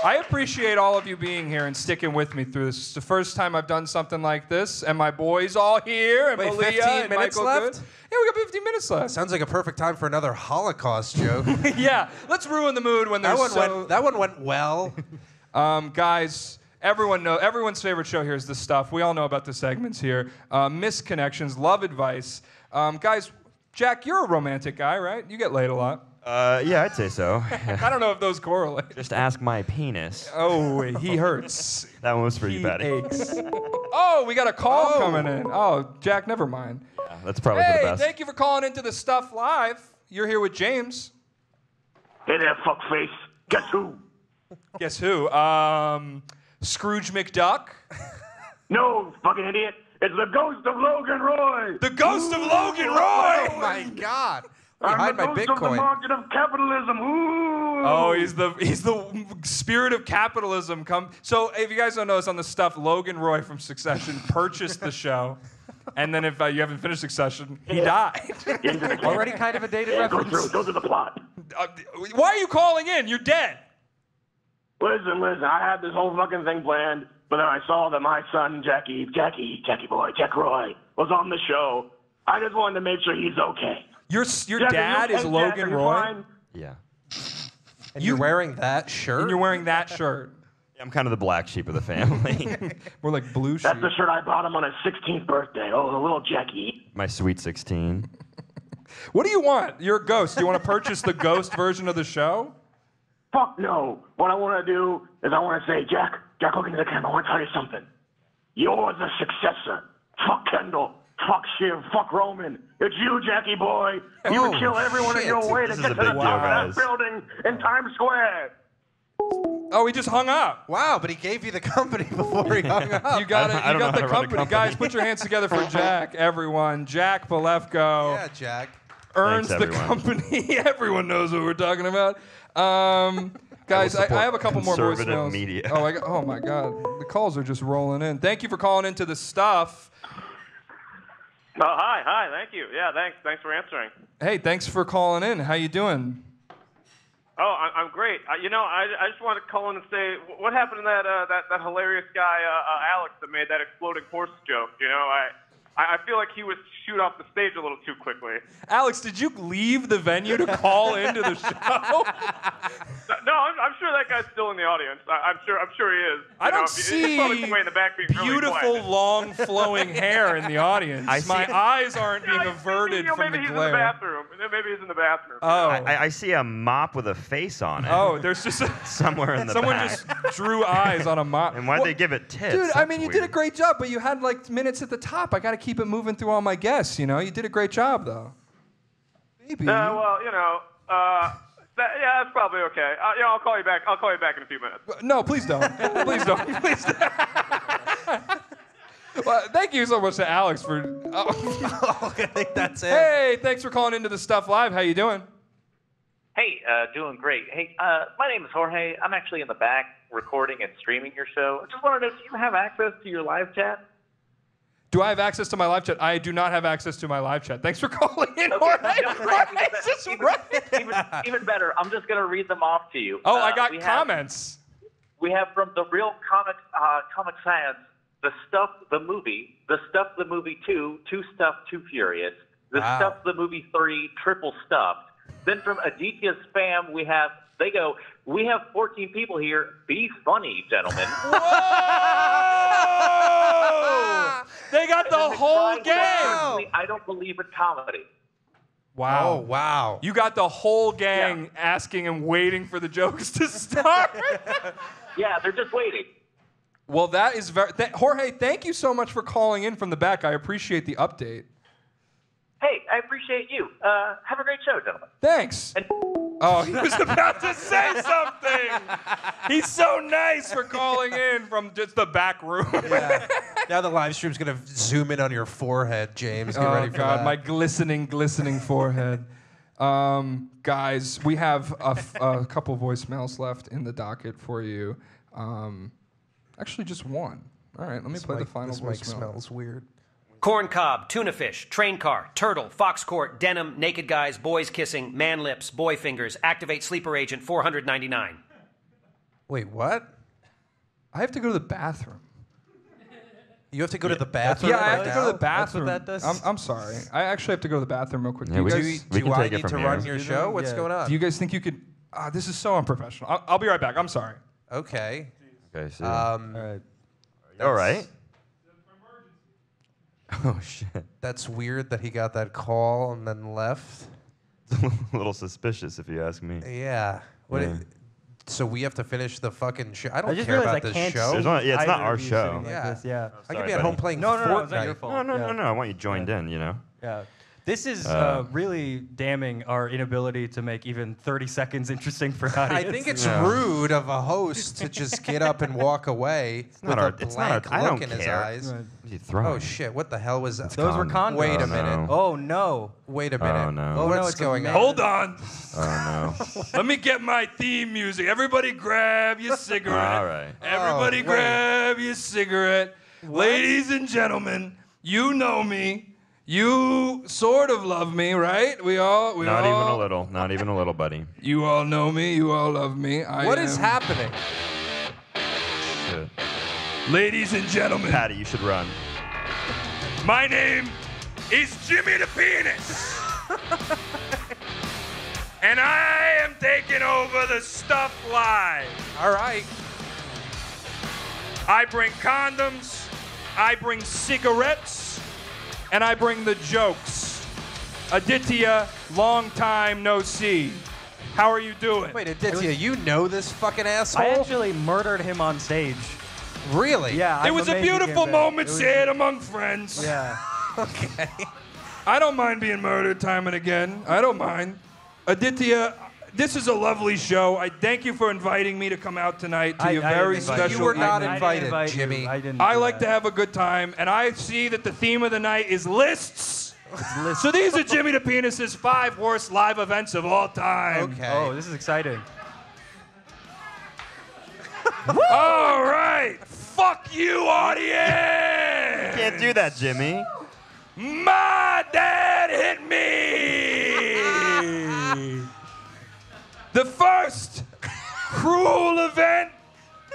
I appreciate all of you being here and sticking with me through this. It's the first time I've done something like this, and my boys all here, and Wait, Malia 15 and minutes Michael left? Good. Yeah, we got 15 minutes left. Sounds like a perfect time for another Holocaust joke. yeah, let's ruin the mood when that there's one so... went. That one went well. Um, guys, everyone know everyone's favorite show here is the stuff. We all know about the segments here. Uh, misconnections, love advice. Um, guys, Jack, you're a romantic guy, right? You get laid a lot. Uh, yeah, I'd say so. I don't know if those correlate. Just ask my penis. Oh, he hurts. That one was for you, He Patty. aches. Oh, we got a call coming in. Oh, Jack, never mind. That's probably hey, for the best. thank you for calling into the stuff live. You're here with James. Hey there, fuckface. Guess who? Guess who? Um, Scrooge McDuck. No, fucking idiot. It's the ghost of Logan Roy. The ghost of Logan Roy. Oh my God! I'm the my ghost of the Bitcoin. market of capitalism. Ooh. Oh, he's the he's the spirit of capitalism. Come. So if you guys don't know this on the stuff, Logan Roy from Succession purchased the show, and then if uh, you haven't finished Succession, he died. Already kind of a dated Go reference. through. Go to the plot. Uh, why are you calling in? You're dead. Listen, listen. I had this whole fucking thing planned, but then I saw that my son Jackie, Jackie, Jackie boy, Jack Roy, was on the show. I just wanted to make sure he's okay. Your your Jack, dad you- is Logan are Roy, fine? Yeah. And you're wearing that shirt. and you're wearing that shirt. I'm kind of the black sheep of the family. We're like blue sheep. That's the shirt I bought him on his 16th birthday. Oh, the little Jackie. my sweet 16. What do you want? You're a ghost. Do you want to purchase the ghost version of the show? Fuck no. What I want to do is I want to say, Jack, Jack, look into the camera. I want to tell you something. You're the successor. Fuck Kendall. Fuck Shiv. Fuck Roman. It's you, Jackie boy. You Oh, would kill everyone in your way to This is get to the top of that building in Times Square. Oh, he just hung up. Wow, but he gave you the company before he hung up. You got I it. I You don't got know the how to run a company. company. guys. Put your hands together for Jack. Everyone, Jack Balefko Yeah, Jack. earns Thanks, the everyone. company. everyone knows what we're talking about. Um, guys, I, I, support have a couple more conservative voicemails. media. Oh, I got, oh my God, the calls are just rolling in. Thank you for calling into the stuff. Oh, hi, hi, thank you. Yeah, thanks, thanks for answering. Hey, thanks for calling in. How you doing? Oh, I, I'm great. I, you know, I, I just want to call in and say, what happened to that uh, that that hilarious guy uh, uh, Alex that made that exploding horse joke? You know, I I I feel like he was shoot off the stage a little too quickly. Alex, did you leave the venue to call into the show? No, I'm, I'm sure that guy's still in the audience. I, I'm sure I'm sure he is. I You know, don't if you- he's probably see somewhere in the back being really Beautiful, long, flowing hair in the audience. I My see- eyes aren't being Yeah, averted you know, from maybe he's in the glare. bathroom. Maybe he's in the bathroom. Oh, I, I see a mop with a face on it. oh, there's just a, Somewhere in the someone back. just drew eyes on a mop. And why'd Well, they give it tits? Dude, I That's mean, you did a great job, but you had like minutes at the top. I got to keep it moving through all my guests. Yes, you know, you did a great job, though. Maybe. Uh, well, you know, uh, that, yeah, that's probably okay. Uh, yeah, I'll call you back. I'll call you back in a few minutes. No, please don't. please don't. Please don't. well, thank you so much to Alex for. oh. I think that's it. hey, thanks for calling into the stuff live. How you doing? Hey, uh, doing great. Hey, uh, my name is Jorge. I'm actually in the back recording and streaming your show. I just want to know, do you have access to your live chat? Do I have access to my live chat? I do not have access to my live chat. Thanks for calling in, Jorge. no, great. Jorge's just Even, right. even, even better, I'm just going to read them off to you. Oh, Uh, I got we have- comments. we have from the real comic uh, comic science, the stuff the movie, the stuff the movie two, two stuff too furious, the Wow. stuff the movie three, triple stuffed. Then from Aditya Spam, we have they go. We have 14 people here. Be funny, gentlemen. They got the whole Guys, gang. I don't believe in comedy. Wow. Oh, wow. You got the whole gang asking and waiting for the jokes to start. Yeah, they're just waiting. well, that is very. Th- Jorge, thank you so much for calling in from the back. I appreciate the update. Hey, I appreciate you. Uh, have a great show, gentlemen. Thanks. Oh, he was about to say something. He's so nice for calling in from just the back room. now the live stream's gonna zoom in on your forehead, James. Get oh ready for God, that. my glistening, glistening forehead. Um, guys, we have a, f- a couple voicemails left in the docket for you. Um, actually, just one. All right, let me This play mic- the final this mic voicemail. smells weird. Corn cob, tuna fish, train car, turtle, fox court, denim, naked guys, boys kissing, man lips, boy fingers, activate sleeper agent 499. Wait, what? I have to go to the bathroom. You have to go to the bathroom. Yeah, I have to go to the bathroom. That's what that does? I'm, I'm sorry. I actually have to go to the bathroom real quick. Yeah, do you we- guys, we Do can I take it need from to here. run your show? What's going on? Do you guys think you could? Ah, this is so unprofessional. I'll, I'll be right back. I'm sorry. Okay. Okay, see. Um, all right. All right. Oh shit. That's weird that he got that call and then left. a little suspicious, if you ask me. Yeah. What? Yeah. so we have to finish the fucking show. I don't just care realized about I this can't show. There's only- yeah, it's not either our of you show. sitting like Yeah. this, yeah. I could be at home playing No, no, no, it's Fortnite. not your fault. No, no, no, no. I want you joined in. You know. Yeah. This is uh, Uh, really damning our inability to make even 30 seconds interesting for I audience. think it's Yeah. rude of a host to just get up and walk away It's with not a our. It's not our. blank I look don't in his care. eyes. What you throwing? Oh shit! What the hell was that? Those were condoms. Wait a Oh, minute. no. Oh no. Wait a Oh, minute. no. Oh, no, What's it's a going on? man. Hold on. Oh no. Let me get my theme music. Everybody grab your cigarette. All right. Everybody Oh, wait. grab your cigarette. Ladies and gentlemen, you know me. You sort of love me, right? We all we Not all, even a little. Not even a little, buddy. You all know me. You all love me. I What is am- happening? Shit. Ladies and gentlemen, Patty, you should run. my name is Jimmy the Penis. and I am taking over the stuff live. All right. I bring condoms, I bring cigarettes, and I bring the jokes. Aditya, long time no see. How are you doing? Wait, Aditya, you know this fucking asshole? I actually murdered him on stage. really? Yeah. it I'm was a beautiful moment It shared among friends. Yeah. Okay. I don't mind being murdered time and again. I don't mind. Aditya, this is a lovely show. I thank you for inviting me to come out tonight to I- your I very didn't special You were not evening. I didn't invited, invite you. Jimmy. I didn't. I like that. to have a good time, and I see that the theme of the night is lists. So these are Jimmy the Penis's five worst live events of all time. Okay. Oh, this is exciting. All right. Fuck you, audience. You Can't do that, Jimmy. My dad hit me. The first cruel event,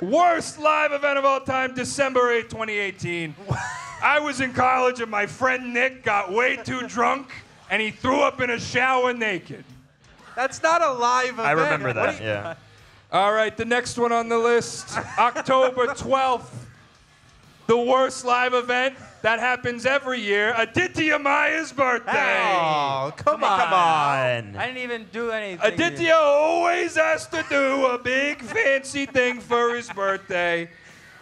worst live event of all time, December 8, 2018. I was in college and my friend Nick got way too drunk and he threw up in a shower naked. That's not a live event. I remember that. you- Yeah. All right, the next one on the list, October 12th. The worst live event that happens every year, Aditya Maya's birthday. Oh, come, on. Come on. I didn't even do anything. Aditya always has to do a big fancy thing for his birthday.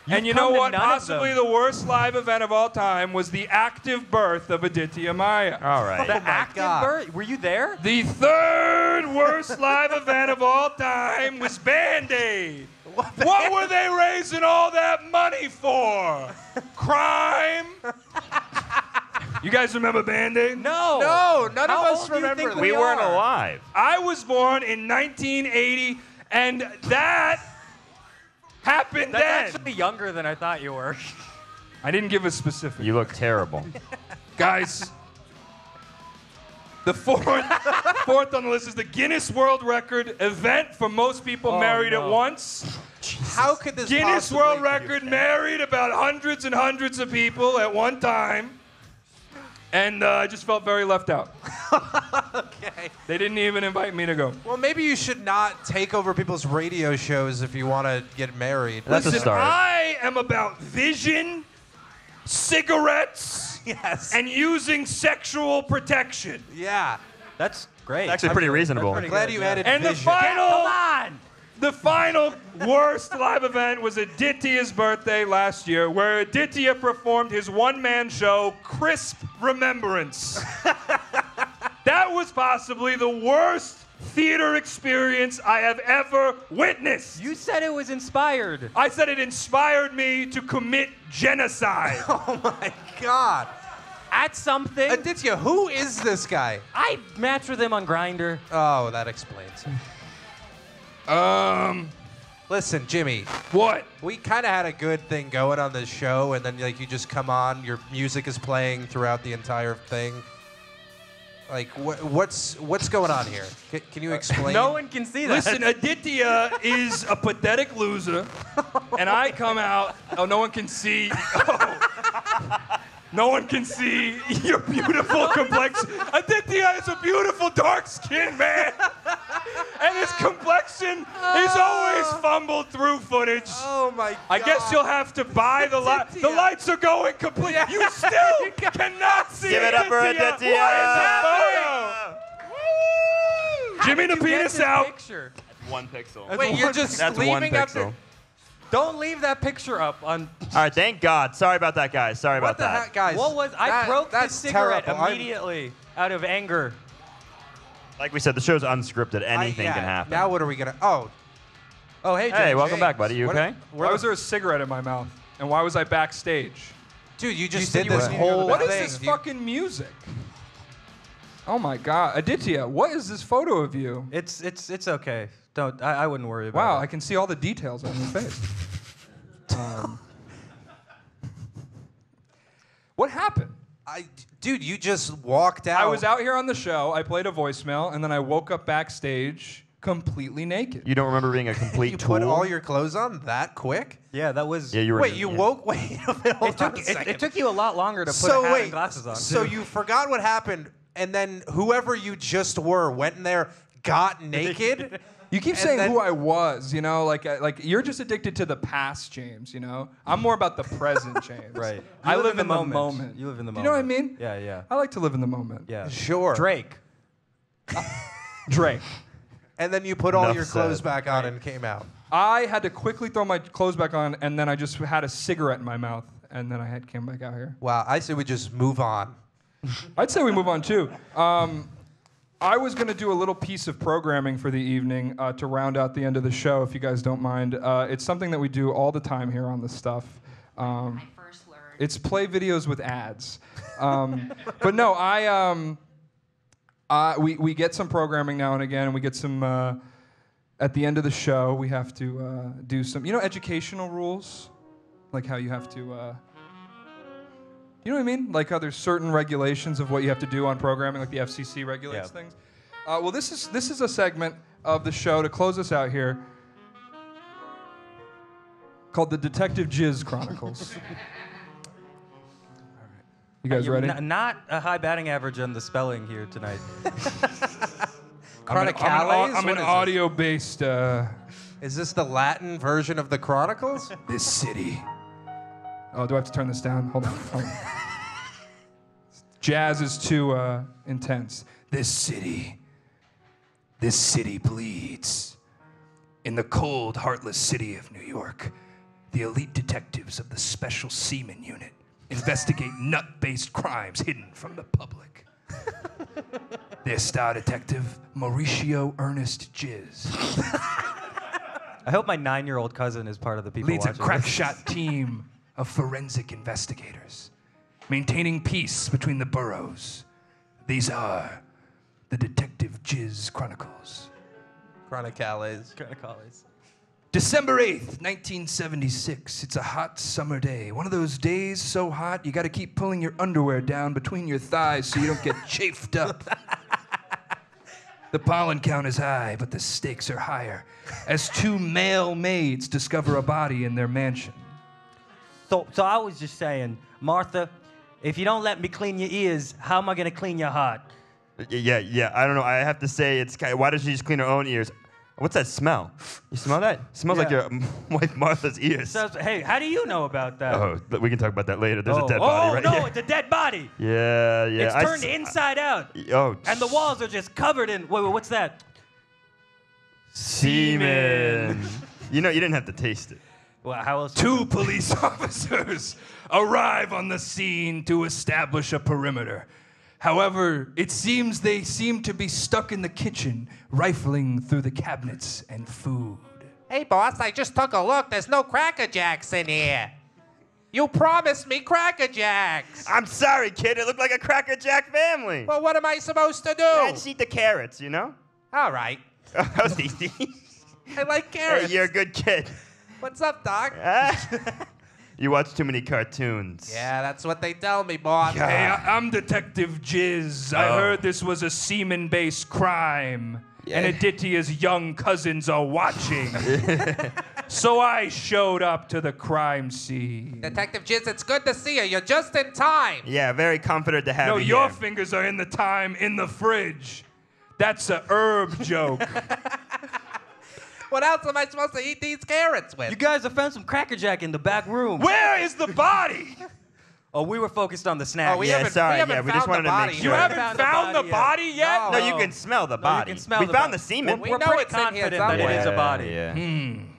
and you know what? Possibly the worst live event of all time was the active birth of Aditya Maya. All right. The oh active God. birth. Were you there? The third worst live event of all time was Band Aid. What were they raising all that money for? Crime? You guys remember Band Aid? No. No, none How of us old do you remember think that. We weren't alive. I was born in 1980, and that happened That's then. actually younger than I thought you were. I didn't give a specific. You look terrible. Guys, the fourth, fourth on the list is the Guinness World Record event for most people Oh, married at no. once. How could this Guinness World be- Record married about hundreds and hundreds of people at one time. And uh, I just felt very left out. okay. They didn't even invite me to go. Well, maybe you should not take over people's radio shows if you want to get married. That's Listen, I am about vision, cigarettes, yes. and using sexual protection. Yeah. That's great. Actually pretty reasonable. I'm glad you added And the vision. final, Come on. the final worst live event was Aditya's birthday last year, where Aditya performed his one-man show, Crisp Remembrance. that was possibly the worst theater experience I have ever witnessed. You said it was inspired. I said it inspired me to commit genocide. Oh my God. At something. Aditya, who is this guy? I matched with him on Grindr. Oh, that explains. Um, listen, Jimmy. What? We kind of had a good thing going on this show, and then like you just come on, your music is playing throughout the entire thing. Like, what, what's what's going on here? Can, can you uh, explain? No one can see that. Listen, Aditya is a pathetic loser, and I come out. Oh, no one can see. Oh. No one can see your beautiful complexion. Aditya is a beautiful dark-skinned man, and his complexion is always fumbled through footage. Oh my! I guess you'll have to buy the light. The lights are going complete. You still cannot see Give it up for Aditya. Aditya. What is that photo? Jimmy the penis out. Picture. One pixel. Wait, you're just That's one leaving up pixel. the- Don't leave that picture up on. All right, thank God. Sorry about that, guys. Sorry What about the that. heck, guys? What was I that- broke the cigarette terrible. I'm- immediately out of anger. Like we said, the show's unscripted. I- Anything yeah, can happen. Now what are we gonna? Oh, Oh hey, hey, James. welcome back, buddy. You What- okay? Why was there a cigarette in my mouth? And why was I backstage? dude, you just said did you this were- whole What is thing. this You- fucking music? Oh my god, Aditya, what is this photo of you? It's it's it's okay. Don't I, I wouldn't worry about Wow, it. I can see all the details on your face. Um, what happened? I, dude, you just walked out. I was out here on the show. I played a voicemail, and then I woke up backstage completely naked. You don't remember being a complete You tool? put all your clothes on that quick? Yeah, that was. yeah, you were. Wait, you yeah. woke? Wait. Hold It took on a it, second. it took you a lot longer to put so a hat wait, and glasses on. so too. you forgot what happened, and then whoever you just were went in there, got naked. You keep And saying then- who I was, you know, like uh, like you're just addicted to the past, James. You know, I'm more about the present, James. right. I You live, in the moment. moment. You live in the Do moment. you know what I mean? Yeah, yeah, I like to live in the moment. yeah. Sure. Drake. Drake. And then you put all Enough your clothes said. back on and came out. I had to quickly throw my clothes back on, and then I just had a cigarette in my mouth, and then I had came back out here. Wow, I say we just move on. I'd say we move on too. Um, I was going to do a little piece of programming for the evening uh, to round out the end of the show, if you guys don't mind. Uh, it's something that we do all the time here on this stuff. Um, First learned. it's play videos with ads. Um, but no, I um, uh, we we get some programming now and again, and we get some. Uh, at the end of the show, we have to uh, do some, you know, educational rules, like how you have to. Uh, you know what I mean? Like how there's certain regulations of what you have to do on programming, like the FCC regulates Yeah. things. Uh, well, this is this is a segment of the show to close us out here called the Detective Jizz Chronicles. You guys You're ready? n- not a high batting average on the spelling here tonight. I'm an, I'm an, Chronicales? I'm What an is this? audio-based. Uh, Is this the Latin version of the Chronicles? this city. Oh, do I have to turn this down? Hold on. Hold on. Jazz is too uh, intense. This city. This city bleeds. In the cold, heartless city of New York, the elite detectives of the Special Seaman Unit investigate nut based crimes hidden from the public. Their star detective, Mauricio Ernest Jizz, I hope my nine-year-old cousin is part of the people leads a watching crack this. shot team of forensic investigators, maintaining peace between the boroughs. These are the Detective Jizz Chronicles. Chronicales. Chronicales. December 8th, 1976. It's a hot summer day. One of those days so hot you gotta keep pulling your underwear down between your thighs so you don't get chafed up. The pollen count is high, but the stakes are higher as two male maids discover a body in their mansion. So, so I was just saying, Martha, if you don't let me clean your ears, how am I gonna clean your heart? Yeah, yeah. I don't know. I have to say, it's kind. Why does she just clean her own ears? What's that smell? You smell that? It smells like your wife Martha's ears. So, hey, how do you know about that? oh, but we can talk about that later. There's oh, a dead oh, body right no, here. it's a dead body. Yeah, yeah. it's I turned s- inside out. Oh, And the walls are just covered in. Wait, wait, what's that? semen. you know, you didn't have to taste it. Well, how else? Two police officers arrive on the scene to establish a perimeter. However, it seems they seem to be stuck in the kitchen, rifling through the cabinets and food. Hey, boss, I just took a look. There's no Cracker Jacks in here. You promised me Cracker Jacks. I'm sorry, kid. It looked like a Cracker Jack family. Well, what am I supposed to do? Yeah, just eat the carrots, you know? All right. that was easy. I like Hey, carrots. you're a good kid. What's up, Doc? You watch too many cartoons. yeah, that's what they tell me, boss. Hey, I- I'm Detective Jizz. I Oh. heard this was a semen based crime, and Yeah. Aditya's young cousins are watching. so I showed up to the crime scene. Detective Jizz, it's good to see you. You're just in time. Yeah, very comforted to have No, you your here. fingers are in the time in the fridge. That's a herb joke. What else am I supposed to eat these carrots with? You guys have found some Cracker Jack in the back room. Where is the body? Oh, we were focused on the snack. Oh, we Yeah, haven't, sorry, we haven't yeah, we just wanted to make sure. You haven't found found, the the body body yet? No, you can smell the No, you body. can smell we the found body. the semen. We We're know pretty it's in here confident that it is a body. Yeah.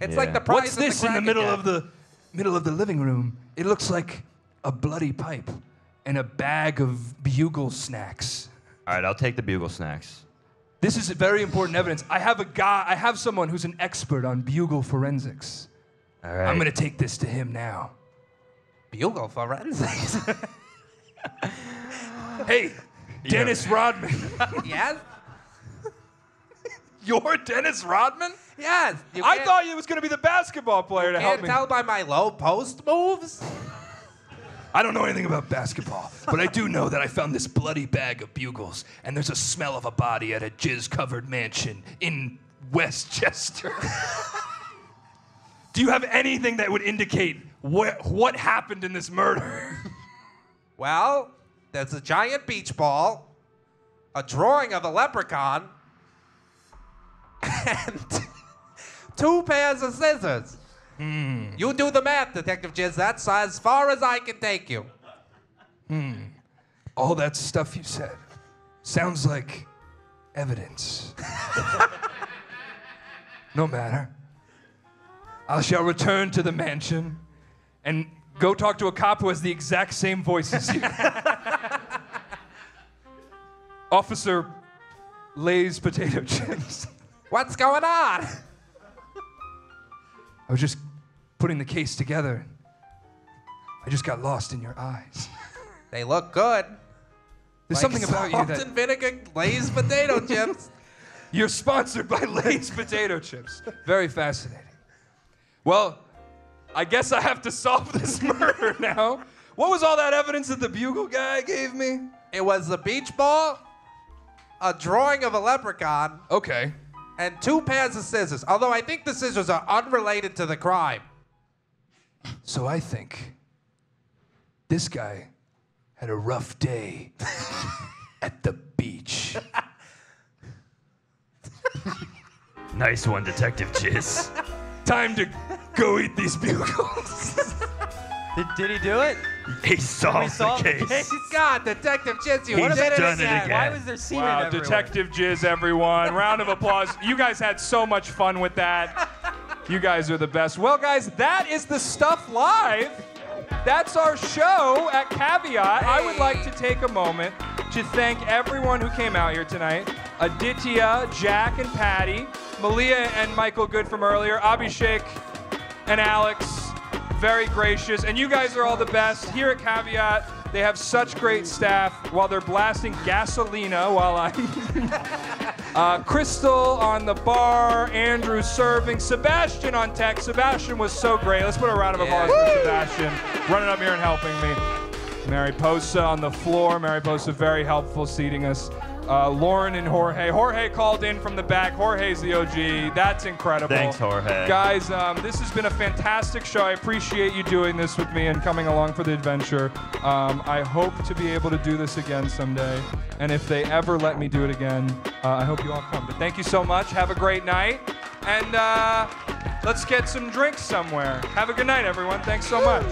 It's Yeah. like the price What's of the this in the middle Jack. of the middle of the living room? It looks like a bloody pipe and a bag of bugle snacks. All right, I'll take the bugle snacks. This is very important evidence. I have a guy, I have someone who's an expert on bugle forensics. All right. I'm gonna take this to him now. Bugle forensics. Hey, Dennis Rodman. yes? You're Dennis Rodman? Yes. I thought you was gonna be the basketball player to help me. Can't tell by my low post moves? I don't know anything about basketball, but I do know that I found this bloody bag of bugles, and there's a smell of a body at a jizz-covered mansion in Westchester. do you have anything that would indicate wh- what happened in this murder? Well, there's a giant beach ball, a drawing of a leprechaun, and two pairs of scissors. Hmm. You do the math, Detective Jizz. That's as far as I can take you. Hmm. All that stuff you said sounds like evidence. no matter. I shall return to the mansion and go talk to a cop who has the exact same voice as you. Officer Lay's potato chips. What's going on? I was just putting the case together. I just got lost in your eyes. They look good. There's Like something about you salt that and vinegar glazed potato chips. You're sponsored by Lay's potato chips. Very fascinating. Well, I guess I have to solve this murder now. What was all that evidence that the bugle guy gave me? It was a beach ball, a drawing of a leprechaun, Okay. And two pairs of scissors. Although I think the scissors are unrelated to the crime. So I think this guy had a rough day at the beach. Nice one, Detective Jizz. Time to go eat these bugles. Did, did he do it? he solved, solved the the case. case? God, Detective Jizz, you He's did it done it again. again. Why was there semen Wow, everywhere? Detective Jizz, everyone. Round of applause. You guys had so much fun with that. You guys are the best. Well, guys, that is the stuff live. That's our show at Caveat. I would like to take a moment to thank everyone who came out here tonight Aditya, Jack, and Patty, Malia and Michael Good from earlier, Abhishek and Alex. Very gracious. And you guys are all the best. Here at Caveat, they have such great staff while they're blasting gasolina while I'm. Uh, Crystal on the bar, Andrew serving, Sebastian on tech. Sebastian was so great. Let's put a round of applause for Sebastian running up here and helping me. Mariposa on the floor. Mariposa very helpful seating us. Uh, Lauren and Jorge. Jorge called in from the back. Jorge's the OG. That's incredible. Thanks, Jorge. Guys, um, this has been a fantastic show. I appreciate you doing this with me and coming along for the adventure. Um, I hope to be able to do this again someday. And if they ever let me do it again, uh, I hope you all come. But thank you so much. Have a great night. And uh, let's get some drinks somewhere. Have a good night, everyone. Thanks so much.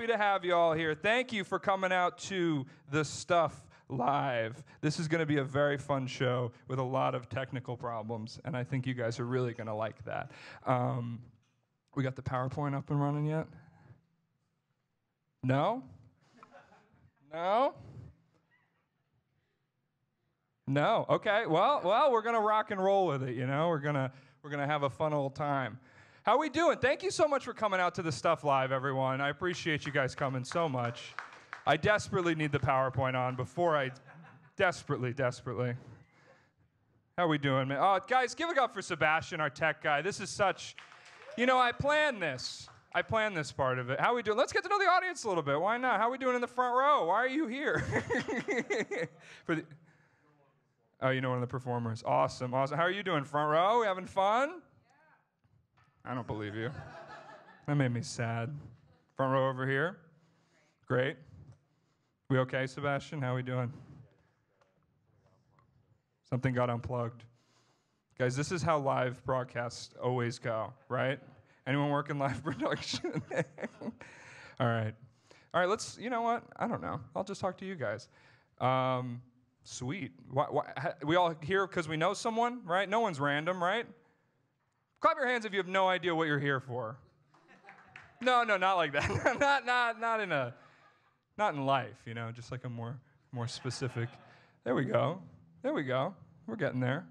Happy to have you all here. Thank you for coming out to the stuff live. This is going to be a very fun show with a lot of technical problems, and I think you guys are really going to like that. Um, we got the PowerPoint up and running yet? No? No? No. Okay. Well, well, we're gonna rock and roll with it. You know, we're gonna we're gonna have a fun old time. How we doing? Thank you so much for coming out to the stuff live, everyone. I appreciate you guys coming so much. I desperately need the PowerPoint on before I desperately, desperately. How we doing, man? Oh, guys, give it up for Sebastian, our tech guy. This is such, you know, I planned this. I planned this part of it. How we doing? Let's get to know the audience a little bit. Why not? How we doing in the front row? Why are you here? for the, oh, you know one of the performers. Awesome, awesome. How are you doing, front row? Having fun? I don't believe you. That made me sad. Front row over here. Great. We okay, Sebastian? How we doing? Something got unplugged. Guys, this is how live broadcasts always go, right? Anyone working live production? All right. All right, let's, you know what? I don't know. I'll just talk to you guys. Um, sweet. Why, why, we all here because we know someone, right? No one's random, right? Clap your hands if you have no idea what you're here for. No, no, not like that. not, not, not in a, not in life. You know, just like a more, more specific. There we go. There we go. We're getting there.